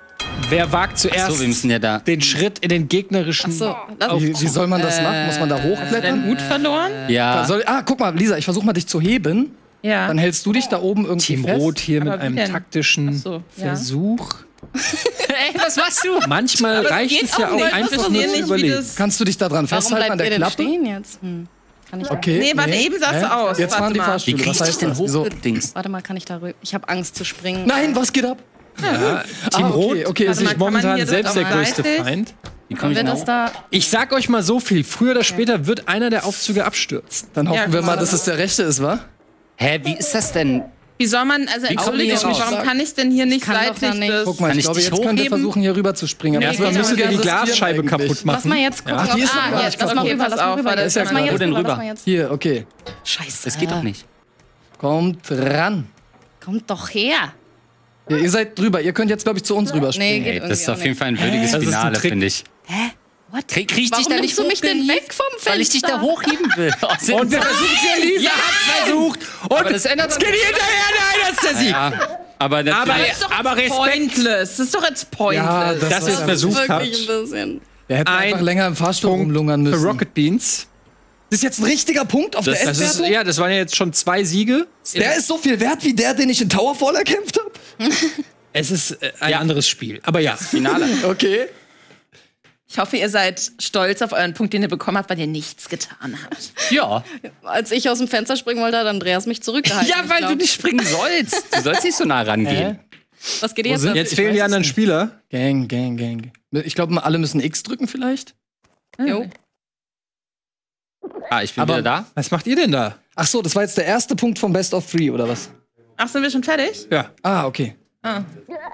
Wer wagt zuerst So, wir müssen ja da. den Schritt in den gegnerischen. So, Wie, wie soll man das machen? Muss man da hochklettern? Hut verloren? Da Ja. soll, ah, guck mal, Lisa, ich versuche mal dich zu heben. Ja. Dann hältst du dich da oben irgendwie Team fest. Rot hier mit Aber wie einem denn? taktischen so, ja. Versuch. Ey, was machst du? Manchmal reicht geht es ja auch auch nicht. Ich einfach nur nicht, zu überlegen. Kannst du dich da dran Warum festhalten an der ihr denn Klappe? stehen jetzt? Hm. Kann ich Okay. Nee, warte, eben sah's so aus. Jetzt Warte fahren die mal. Wie Fahrstühle. krieg Was ich denn? Wieso? hochgedingst? Warte mal, kann ich da rüber? Ich habe Angst zu springen. Nein, was geht ab? Team Ah, okay, Rot okay, ist man momentan selbst der größte? Feind. Wie komm Wird ich das da? Ich sag euch mal so viel. Früher oder später wird einer der Aufzüge abstürzen. Dann hoffen Ja, wir mal, dass es der rechte ist, wa? Hä, wie ist das denn? Wie soll man, also entschuldige mich, warum kann ich denn hier nicht kann seitlich nicht. das... Guck mal, ich ich glaube, jetzt könnt ihr hochheben? versuchen, hier rüber zu springen. Aber Erstmal wir müsstet ihr die Glasscheibe eigentlich. kaputt Lass machen. mal jetzt gucken. Ja. ob- ah, jetzt, lass mal rüber, lass Pass mal auf, rüber. das lass ja mal jetzt Wo denn rüber, lass. Hier, okay. Scheiße. Das geht doch nicht. Kommt ran. Kommt doch her. Ja, ihr seid drüber. Ihr könnt jetzt, glaube ich, zu uns rüber Nee, springen. geht Ey, das ist auf jeden Fall ein würdiges Das Finale, finde ich. What? Krieg, krieg ich dich Warum da nicht du mich denn weg vom Fenster? Weil ich dich da hochheben will. Und wir versuchen es ja, Lisa hat's versucht. Und Aber das ändert es geht hinterher, nein, das ist der Sieg. Ja, aber Aber. Das ist doch aber jetzt Respekt. pointless. Das ist doch jetzt pointless. Ja, das, Das war- ist versucht habt. Wirklich ein bisschen. Wir hätten Ein einfach länger im Fahrstuhl rumlungern Für müssen. Rocket Beans. Das ist jetzt ein richtiger Punkt auf Das- der Das ist, ja, das waren ja jetzt schon zwei Siege. Der ist so viel wert wie der, den ich in Towerfall erkämpft habe? Es ist äh, ein anderes Spiel. Aber ja. Finale. Okay. Ich hoffe, ihr seid stolz auf euren Punkt, den ihr bekommen habt, weil ihr nichts getan habt. Ja. Als ich aus dem Fenster springen wollte, hat Andreas mich zurückgehalten. Ja, weil du nicht springen sollst. Du sollst nicht so nah rangehen. Was geht jetzt? ab? Jetzt fehlen die anderen nicht. Spieler. Gang, gang, gang. Ich glaube, alle müssen X drücken vielleicht. Jo. Ah, ich bin Aber- wieder da. Was macht ihr denn da? Ach so, das war jetzt der erste Punkt vom Best of Three, oder was? Ach, sind wir schon fertig? Ja. Ah, okay. Ah.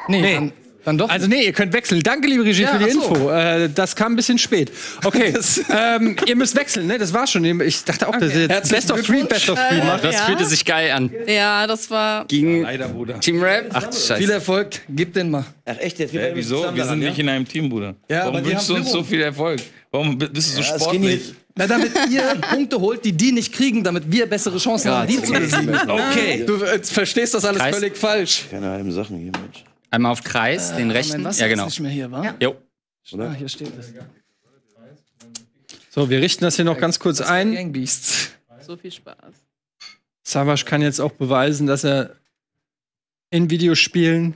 Nee, Nee. Dann, doch. Also nee, ihr könnt wechseln. Danke, liebe Regie, Ja, für die so. Info. Äh, das kam ein bisschen spät. Okay, ähm, ihr müsst wechseln, ne? Das war's schon. Ich dachte auch, dass ihr jetzt Best of Three, Best of Three macht. Das Ja. fühlte sich geil an. Ja, das war. Gegen Leider, Bruder. Team Rap. Ach, viel scheiße. Erfolg. Gib den mal. Ach echt, jetzt Hä, wieso? Wir sind nicht in einem Team, Bruder. Ja, Warum wünschst du uns so viel Erfolg? Warum bist du so sportlich? Na, damit ihr Punkte holt, die die nicht kriegen, damit wir bessere Chancen haben, die zu besiegen. Okay. Du äh, verstehst das alles Kreis. völlig falsch. Keine halben Sachen hier, Mensch. Einmal auf Kreis, den rechten. Mein Wasser Ja, ist genau. nicht mehr hier, wa? Jo. Ah, hier steht es. So, wir richten das hier noch ganz kurz ein. Gangbeasts. So viel Spaß. Savage kann jetzt auch beweisen, dass er in Videospielen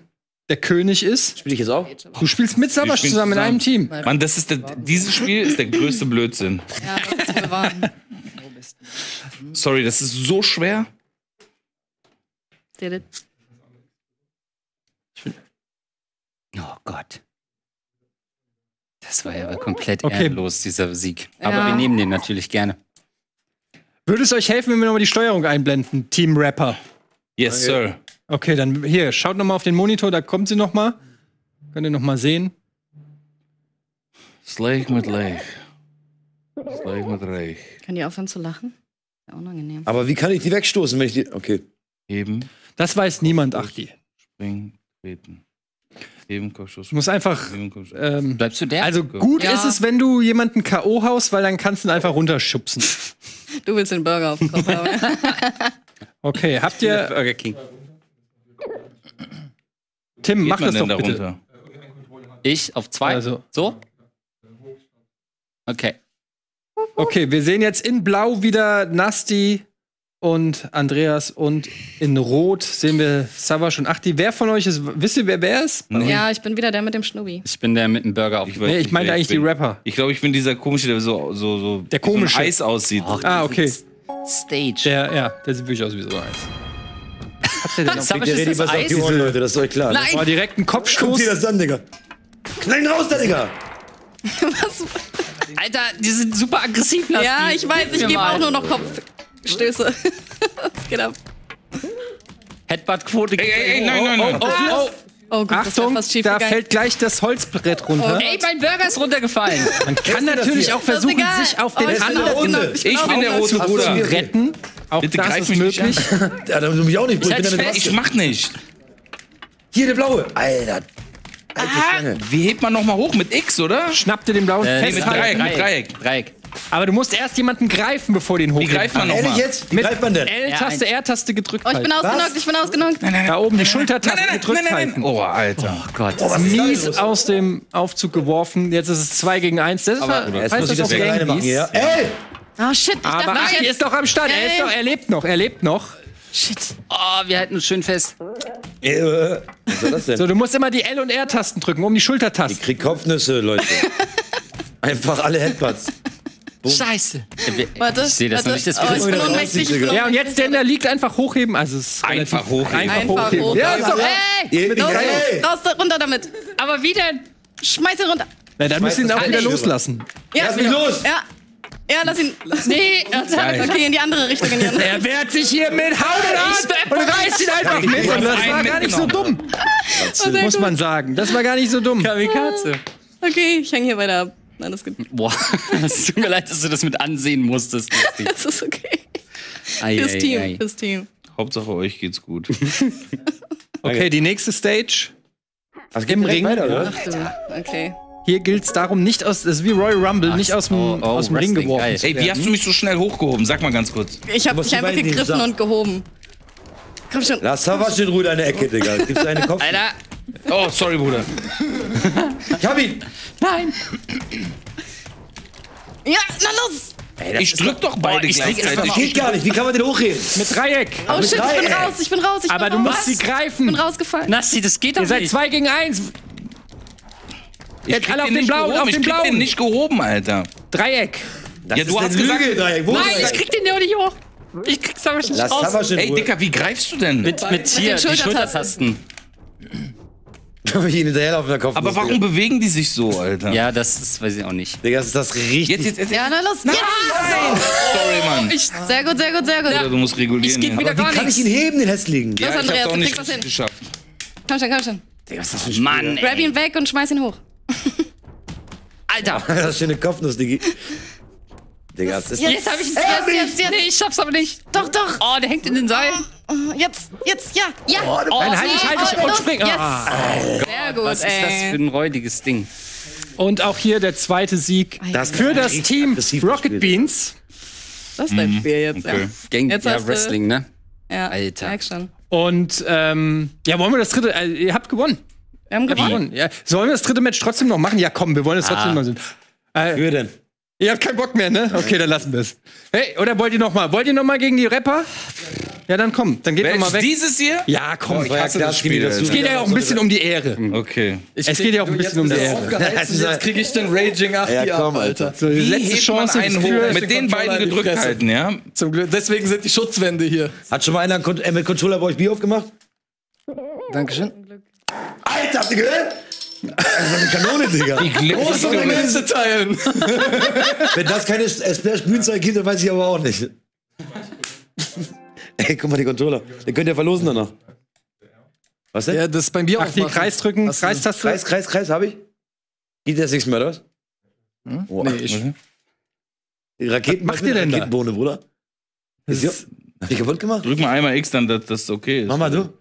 der König ist. Spiel ich jetzt auch? Du spielst mit Savage spielen zusammen in zusammen. einem Team. Mann, das ist der, dieses Spiel ist der größte Blödsinn. Ja, das ist wohl. Sorry, das ist so schwer. Did it. Oh Gott. Das war ja komplett Okay. ehrenlos, dieser Sieg. Aber Ja. wir nehmen den natürlich gerne. Würde es euch helfen, wenn wir nochmal die Steuerung einblenden? Team Rapper. Yes, Sir. Okay, dann hier, schaut nochmal auf den Monitor, da kommt sie nochmal. Könnt ihr nochmal sehen. Slake mit Lake. Slake mit Reich. Können die aufhören zu lachen? Ist ja unangenehm. Aber wie kann ich die wegstoßen, wenn ich die. Okay. Heben, Das weiß niemand, Achti. springen, treten. Du musst einfach. Ähm, Bleibst du der? also gut Ja. ist es, wenn du jemanden K.O. haust, weil dann kannst du ihn einfach runterschubsen. Du willst den Burger auf den Kopf haben. Okay, habt ihr. Burger King. Tim, Geht mach man das doch denn da bitte. runter? Ich auf zwei? Also. So? Okay. Okay, wir sehen jetzt in Blau wieder Nasti und Andreas und in Rot sehen wir Savage und Achti. Wer von euch ist. Wisst ihr, wer wer ist? Nee. Ja, ich bin wieder der mit dem Schnubbi. Ich bin der mit dem Burger auf Ich Nee, ich meinte eigentlich die bin. Rapper. Ich glaube, ich bin dieser komische, der so, so, so Der wie so ein komische. Eis aussieht. Ah, okay. Stage. Der, ja, der sieht wirklich aus wie so eins. Habt ihr denn noch? Savage Der redet ist das was auf die Eis. Ohren, Leute, das ist euch klar. ne? Boah, direkt Guckt Kopfstoß. ihr das an, Digga. Knall ihn raus, da, Digga. Alter, die sind super aggressiv. Ja, ich weiß, ich gebe auch nur noch Was geht ab? Headbutt-Quote. Ey, ey, ey, nein, nein, nein. Oh, oh, Oh gut, das wär Achtung, fast schief da gegangen. fällt gleich das Holzbrett runter. Ey, mein Burger ist runtergefallen. Man kann natürlich auch versuchen, sich auf Oh, den ich bin anderen Runde. Ich Ich bin der rote Bruder. retten. Auch Bitte das ist möglich. Ja, da muss mich auch nicht. Ich bin eine fest. Ich mach nicht. Hier, der blaue. Alter. Alte Schlange. Wie hebt man noch mal hoch? Mit X, oder? Schnapp dir den blauen Äh, mit festhalten. Dreieck, mit Dreieck. Dreieck. Aber du musst erst jemanden greifen, bevor du ihn Wie greift man noch Ehrlich mal? jetzt? Wie greift man denn? L-Taste, R-Taste gedrückt Oh, ich bin halten. ausgenockt, ich bin ausgenockt. Da oben die Schultertaste Nein, nein, gedrückt nein, nein, halten. nein. Oh, Alter. Oh Gott. Oh, was ist da Mies los? aus dem Aufzug geworfen. Jetzt ist es 2 gegen 1. Das Aber- ist, Jetzt heißt muss ich das das auf alleine machen Gangbys. hier. Ey! Oh shit, ich Aber dachte, ich er ist doch am Start. Er, ist Ey. doch, er lebt noch. Er lebt noch. Shit. Oh, wir halten uns schön fest. Äh, Was soll das denn? So, du musst immer die L- und R-Tasten drücken, um die Ich Schultertasten. krieg Kopfnüsse, Leute. Einfach alle Headbutts. Scheiße. Warte, Ich sehe das warte. noch nicht, das oh, ich bin ohnmächtig. Ja, und jetzt der da liegt einfach hochheben. Also es ist Einfach hochheben. Einfach, Einfach hochheben. hoch. Ja, ist doch, Ey, Ey. raus, da, runter damit. Aber wie denn? Schmeiß ihn runter. Na, dann müssen wir ihn auch wieder loslassen. Ja, Lass mich los! Ja. Ja, lass ihn. Nee, okay, in die andere Richtung. In die andere. Er wehrt sich hier mit Haut und Haut und reißt ihn einfach mit. Und das war gar nicht so dumm, muss man sagen. Das war gar nicht so dumm. Kamikaze. Okay, ich hänge hier weiter ab. Nein, das, gibt, Boah, es tut mir leid, dass du das mit ansehen musstest. Das ist okay. Ei, Fürs Team, fürs Team. Hauptsache euch geht's gut. Okay, die nächste Stage. Was geht Im Ring, Weiter, oder? Okay. Hier gilt es darum, nicht aus, das ist wie Royal Rumble, nicht aus dem, oh, oh, aus dem Ring geworfen. geil. Ey, wie hast du mich so schnell hochgehoben? Sag mal ganz kurz. Ich habe dich die einfach gegriffen und gehoben. Komm schon. Lass Savage in Ruhe deine Ecke, Digga. Gib deine Kopf. Alter, Oh, sorry, Bruder. Ich hab ihn! nein. Ja, na los. Ich drück doch beide ich leg Das gleichzeitig. geht gar nicht. Wie kann man den hochheben? Mit Dreieck. Oh shit, ich bin ey. raus, ich bin raus, ich Aber bin du raus. musst sie Ich bin greifen. rausgefallen. Nassi, das geht doch Ihr seid nicht. 2 gegen 1. Ich Jetzt alle auf den nicht blauen, gehoben. auf Ich den krieg den blauen. nicht gehoben, Alter. Dreieck. Das Ja, du ist hast eine gesagt- Lüge, Dreieck. Wo Nein, ist ich krieg den ja auch nicht hoch. Ich krieg's aber nicht Lass raus. Ey. Dicker, wie greifst du denn? Mit, mit hier, den die Schultertasten. Hab ich ihn hinterher auf der Kopf. Aber warum bewegen die sich so, Alter? Ja, das ist, weiß ich auch nicht. Digga, das ist das richtig. Jetzt, jetzt, jetzt. Ja, na los. Yes. Sorry, Mann. Sehr gut, sehr gut, sehr gut. Alter, du musst regulieren. Ich hier. wieder Wie gar kann ich ihn heben, den hässlichen? Ja, Los, ich Andreas, hab's auch du nicht kriegst was hin. geschafft. Komm schon, komm schon. Digga, was ist das für ein Spiel? Mann, Grab ihn weg und schmeiß ihn hoch. Alter. Das ist schöne Kopfnuss, Diggi. Digga, das ist. Jetzt hab ich Yes, yes, yes. Nee, ich schaff's aber nicht. Doch, doch. Oh, der hängt in den Seil. Jetzt, jetzt, ja, ja. Oh, Nein, halt dich, halt dich und spring. Yes. Ah. Sehr gut, Was ist das für ey. ein räudiges Ding? Und auch hier der zweite Sieg Das für das Team Rocket. Beans. Das ist dein Spiel jetzt, Okay. ja. Gang, Jetzt ja, Wrestling, ne? Ja, Alter. schon. Und ähm, ja, wollen wir das dritte? Äh, ihr habt gewonnen. Wir haben gewonnen. Ja. Sollen wir das dritte Match trotzdem noch machen? Ja, komm, wir wollen es trotzdem Ah. mal sehen. Äh, Für denn? Ihr habt keinen Bock mehr, ne? Okay, dann lassen wir es. Hey, oder wollt ihr noch mal? Wollt ihr noch mal gegen die Rapper? Ja, dann komm, dann geht noch mal Welches? weg. Dieses hier? Ja, komm. Ich hasse das Spiel. dazu. Es geht ja auch ein bisschen um die Ehre. Okay. Es geht ja auch ein bisschen um die Ehre. Jetzt krieg ich den Raging 8 Ja, komm, Alter. So, die letzte Chance einen hoch? Mit den beiden gedrückt halten, ja? Zum Glück. Deswegen sind die Schutzwände hier. Hat schon mal einer äh, mit Controller bei euch Bier aufgemacht? Dankeschön. Alter, habt ihr gehört? Das ist eine Kanone, Digga. Große Momente teilen. Wenn das keine Splash-Bühnenzeug gibt, dann weiß ich aber auch nicht. Ey, guck mal, die Controller. Den könnt ihr verlosen danach. Was denn? Ja, das ist beim Bier Ach, die. Kreis drücken, Kreistaste. Kreis, Kreis, Kreis, hab ich? Geht das nichts mehr, oder was? Oh, Nee, ich. Die Raketen, Was macht ihr denn da? Raketenbohne, Bruder? Ist die, hab ich kaputt gemacht? Drück mal einmal X, dann dass das okay ist. Mach mal du.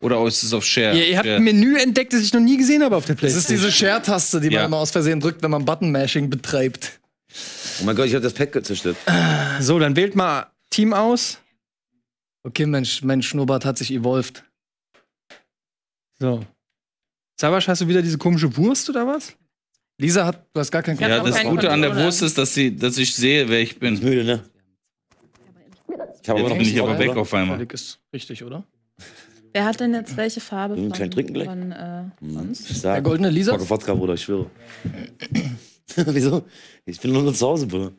Oder ist es auf Share? Ihr, ihr habt Share. ein Menü entdeckt, das ich noch nie gesehen habe auf der Das Playstation. ist diese Share-Taste, die man Ja. immer aus Versehen drückt, wenn man Button-Mashing betreibt. Oh mein Gott, ich hab das Pad zerstört. So, dann wählt mal Team aus. Okay, Mensch, mein Schnurrbart hat sich evolved. So. Savasch, hast du wieder diese komische Wurst oder was? Lisa hat, du hast gar keinen Ja, Ja, das Gute an der. Wurst ist, dass, sie, dass ich sehe, wer ich bin. Müde, ne? Ich habe Jetzt bin ich aber weg auf einmal. Ist richtig, oder? Wer hat denn jetzt welche Farbe Einen von, kleinen Trinken gleich? von äh, uns? Ich Der sag, goldene Lisa? Wodka, Bruder, ich schwöre. Wieso? Ich bin nur zu Hause, Bruder.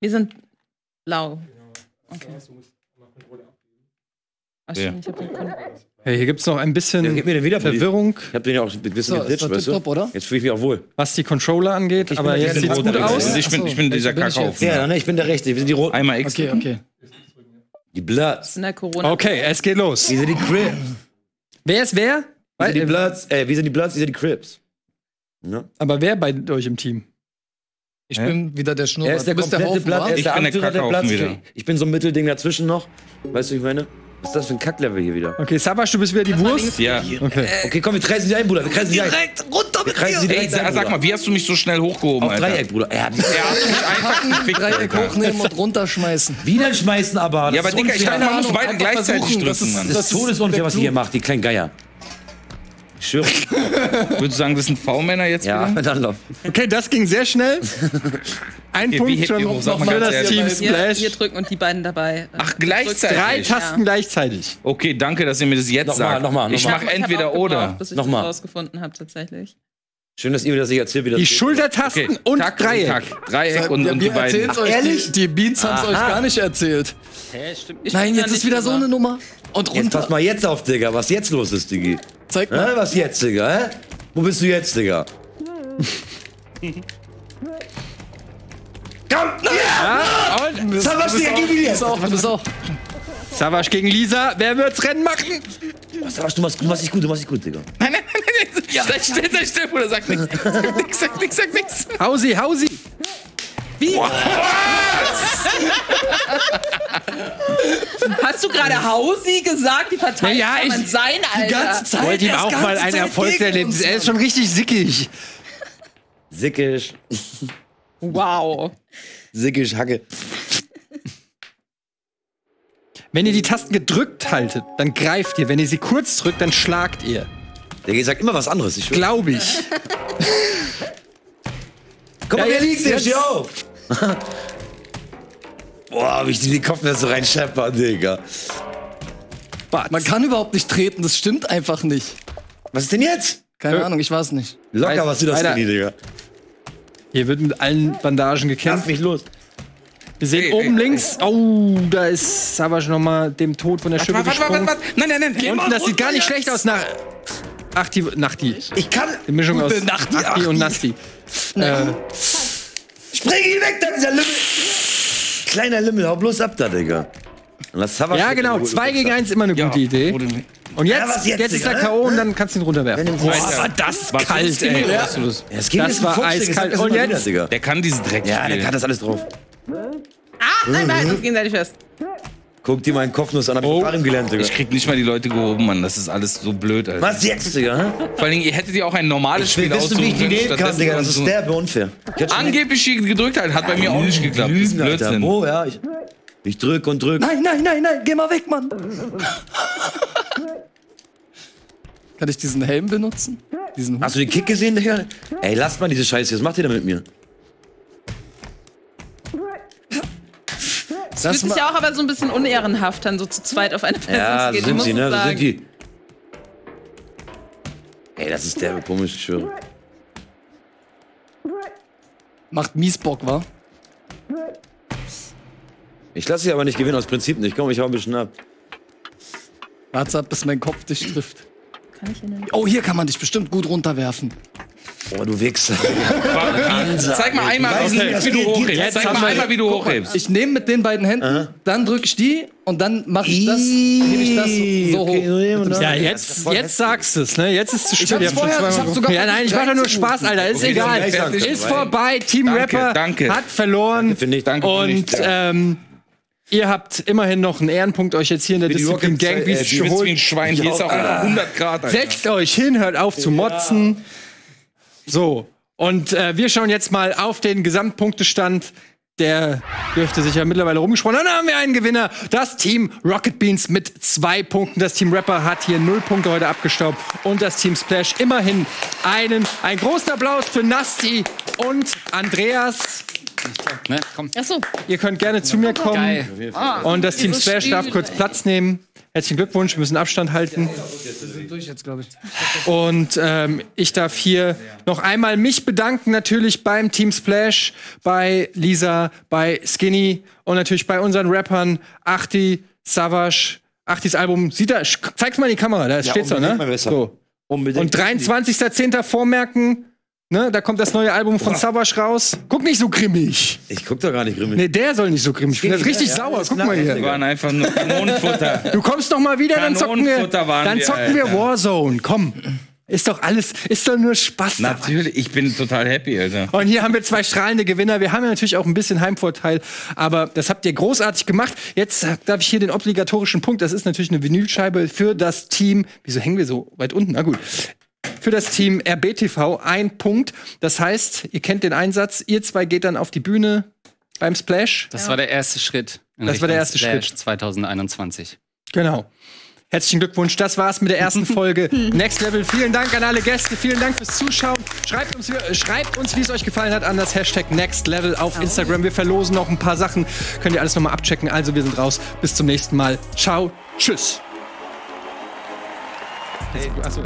Wir sind blau. Okay. Ach, Ja. stimmt, ich hab den Kon Hey, hier gibt es noch ein bisschen Ja, gib mir den wieder, Verwirrung. Ich hab den ja auch ein bisschen So, ist geditscht, doch weißt du? tipptopp, oder? Jetzt fühle ich mich auch wohl. was die Controller angeht. Ich aber jetzt sieht's rot, gut aus. Ich bin, ich bin dieser bin ich Kakao. Ja, ne, ich bin der Rechte, wir sind die Roten. Einmal X. Okay, okay. Die Bloods. In der Corona. Okay, es geht los. Wie sind die Crips? Wer ist wer? Wie sind die Weil, Bloods? Äh, wie sind die Bloods? Wie sind die Crips? Ja. aber wer bei euch im Team? Ich bin wieder der Schnurrbart. Er ist der du bist der komplette Haufen, Blatt, wa? er ist Ich der bin der Anführer der Kackhaufen Platz. wieder. Ich bin so ein Mittelding dazwischen noch. Weißt du, wie ich meine? Was ist das für ein Kacklevel hier wieder? Okay, Savasch, du bist wieder die Wurst. Ja. Okay. Okay, komm, wir kreisen sie ein, Bruder. Wir kreisen sie ein. Direkt runter Mit kreisen dir! Ey, ein, sag, sag Bruder. mal, wie hast du mich so schnell hochgehoben, Auf Alter? Dreieck, Bruder. Er hat Er hat mich einfach gefickt, Dreieck Alter. hochnehmen und runterschmeißen. wieder schmeißen, aber. Ja, aber das ist Digga, ich dachte, man muss beide gleichzeitig versuchen, das drücken, ist- Mann. Das ist todesunfair, was ihr hier macht, die kleinen Geier. Ich schwöre. Würdest du sagen, das sind V-Männer jetzt Ja, wieder? mit Anlauf. Okay, das ging sehr schnell. Ein wie Punkt schon hoch? Mal für das. Team Hier, Splash. hier drücken und die beiden dabei. Ach, gleichzeitig? Drei Tasten Ja. gleichzeitig. Okay, danke, dass ihr mir das jetzt Nochmal, sagt. nochmal, Ich nochmal. mach entweder auch oder. Bis ich Nochmal. das rausgefunden habe, tatsächlich. Schön, dass ihr das nicht erzählt, wie das Die geht. Schultertasten Okay, und Tack Dreieck. Tack. Dreieck und, wir und die wir erzählen's beiden. euch. ehrlich? Die, die Beans haben's euch gar nicht erzählt. Hä, stimmt. Ich Nein, jetzt ist wieder so eine Nummer. Und Jetzt runter. pass mal jetzt auf, Digga. Was jetzt los ist, Diggi. Zeig Hä? mal. Was jetzt, Digga? Hä? Wo bist du jetzt, Digga? Komm! Ja! Und Sag was, Digga, jetzt! bist auch, du bist auch. Savasch gegen Lisa. Wer wird's Rennen machen? Was, du machst, du machst dich gut, du machst dich gut, Digga. Nein, nein. Ja. Sei still, sei still, Bruder, sag nichts. Sag nichts, sag nichts, sag nichts. Hausi, Hausi. Hast du gerade Hausi gesagt? Die Partei Ja, kann ich- man sein, Alter. Die ganze Zeit. Ich wollte ihm ist auch mal einen Zeit Erfolg gegen erleben. uns, Er ist schon richtig sickig. Sickisch. wow. Sickisch, Hacke. Wenn ihr die Tasten gedrückt haltet, dann greift ihr. Wenn ihr sie kurz drückt, dann schlagt ihr. Der sagt immer was anderes, ich. Glaube ich. Guck mal, Ja, wer jetzt- liegt, der jetzt- auf! Boah, wie ich die Kopfmesser reinscheppern, Digga. Man kann überhaupt nicht treten, das stimmt einfach nicht. Was ist denn jetzt? Keine Ahnung, ich weiß nicht. Locker, was du das denn, Digga. Hier wird mit allen Bandagen Lass gekämpft. mich los. Wir sehen Ey, oben ey, links. Oh, da ist Savasch noch mal dem Tod von der Schippe Warte, warte, warte, gesprungen. warte. Nein, nein, nein. Unten, das sieht gar nicht schlecht aus. Nach Ach, die Nachti. Ich kann. Die Mischung aus Nachti, Achti und Nasti. Äh, Spring ihn weg, da, dieser Lümmel. Kleiner Lümmel, hau bloß ab da, Digga. Ja, genau. dem Zwei gegen Rucksack. eins immer eine gute Idee. Bruder, Und Ja, jetzt, was jetzt, jetzt ist er Digga, K.O. und dann kannst du ihn runterwerfen. Boah, war das Was kalt, ey. Ja. das? Ja, Das war eiskalt. Und jetzt? wieder. Der kann dieses Dreck Ja, der kann das alles drauf. Ah, nein, halten uns gegenseitig fest. Guck dir meinen Kopfnuss an, hab ich Oh. oh. Karim gelernt, Digga. Ich krieg nicht mal die Leute gehoben, Mann. Das ist alles so blöd, Alter. Was jetzt, Digga? hä? Vor allen Dingen, ihr hättet ja auch ein normales Ich Spiel will wissen, wie ich die aussuchen nehmen können, kann, Digga. Das ist derbe unfair. Ich Angeblich gedrückt hat, hat bei mir auch nicht geklappt. Das ist Lügen. Blödsinn. Wo, ja? Ich, ich drück und drück. Nein, nein, nein, nein, geh mal weg, Mann. Kann ich diesen Helm benutzen? Diesen Hut? Hast du den Kick gesehen, Digga? Ey, lasst mal diese Scheiße. Was macht ihr da mit mir? Das ist ja auch aber so ein bisschen unehrenhaft, dann so zu zweit auf eine Person Ja, zu gehen. so sind muss sie, ne? So sagen. sind die. Ey, das ist derbe komisch, ich schwöre. Macht mies Bock, wa? Ich lasse sie aber nicht gewinnen aus Prinzip nicht. Komm, ich hau ein bisschen ab. Warte ab, bis mein Kopf dich trifft. Kann ich Oh, hier kann man dich bestimmt gut runterwerfen. Oh, du Wichser. Zeig mal einmal, weiß wie, du hochhebst. Zeig mal einmal, wie du hochhebst. Ich nehme mit den beiden Händen, dann drücke ich die und dann mache ich das, hebe ich das so Okay, hoch. Ja, jetzt, jetzt sagst du es, ne? Jetzt ist es zu spät. hab's haben schon vorher- ich hab's sogar Ja, nein, ich mache doch nur 13 Spaß, Alter. Ist Okay, egal. Ist vorbei. Team Danke, Rapper danke. hat verloren. Finde ich. Danke. Und ähm, ihr habt immerhin noch einen Ehrenpunkt euch jetzt hier in der Disziplin Rocket- Gang äh, wie ein geholt. Schwein. Hier ist auch einfach 100 Grad, Alter. Setzt euch hin, hört auf zu motzen. So. Und äh, wir schauen jetzt mal auf den Gesamtpunktestand. Der dürfte sich ja mittlerweile rumgesprochen. Dann haben wir einen Gewinner. Das Team Rocket Beans mit zwei Punkten. Das Team Rapper hat hier null Punkte heute abgestaubt. Und das Team Splash immerhin einen. Ein großen Applaus für Nasti und Andreas. Ne? Komm. Achso, Ihr könnt gerne zu mir kommen. Geil. Und das Team Splash darf kurz. Platz nehmen. Herzlichen Glückwunsch, wir müssen Abstand halten. Durch jetzt, glaube ich. Und ähm, ich darf hier noch einmal mich bedanken, natürlich beim Team Splash, bei Lisa, bei Skinny und natürlich bei unseren Rappern Achti, Savage. Achtis Album, sieht da, zeig's mal in die Kamera, da steht's doch, ne? So. Unbedingt. Und 23.10. vormerken, Ne, da kommt das neue Album von Savage raus. Guck nicht so grimmig. Ich guck doch gar nicht grimmig. Nee, der soll nicht so grimmig. Ich bin jetzt richtig Ja, ja, sauer. alles Guck mal Die hier. waren einfach nur Kanonenfutter. Du kommst noch mal wieder, dann zocken wir, dann wir, zocken wir Alter. Warzone. Komm. Ist doch alles, ist doch nur Spaß. Natürlich, ich bin total happy, Alter. Und hier haben wir zwei strahlende Gewinner. Wir haben ja natürlich auch ein bisschen Heimvorteil, aber das habt ihr großartig gemacht. Jetzt darf ich hier den obligatorischen Punkt. Das ist natürlich eine Vinylscheibe für das Team. Wieso hängen wir so weit unten? Na gut. Für das Team RBTV ein Punkt. Das heißt, ihr kennt den Einsatz. Ihr zwei geht dann auf die Bühne beim Splash. Das war der erste Schritt. in Das war der Richtung erste Splash 2021. Genau. Herzlichen Glückwunsch. Das war's mit der ersten Folge Next Level. Vielen Dank an alle Gäste. Vielen Dank fürs Zuschauen. Schreibt uns, wie- schreibt uns, wie es euch gefallen hat, an das Hashtag Next Level auf Instagram. Wir verlosen noch ein paar Sachen. Könnt ihr alles nochmal abchecken. Also, wir sind raus. Bis zum nächsten Mal. Ciao. Tschüss. Hey, achso.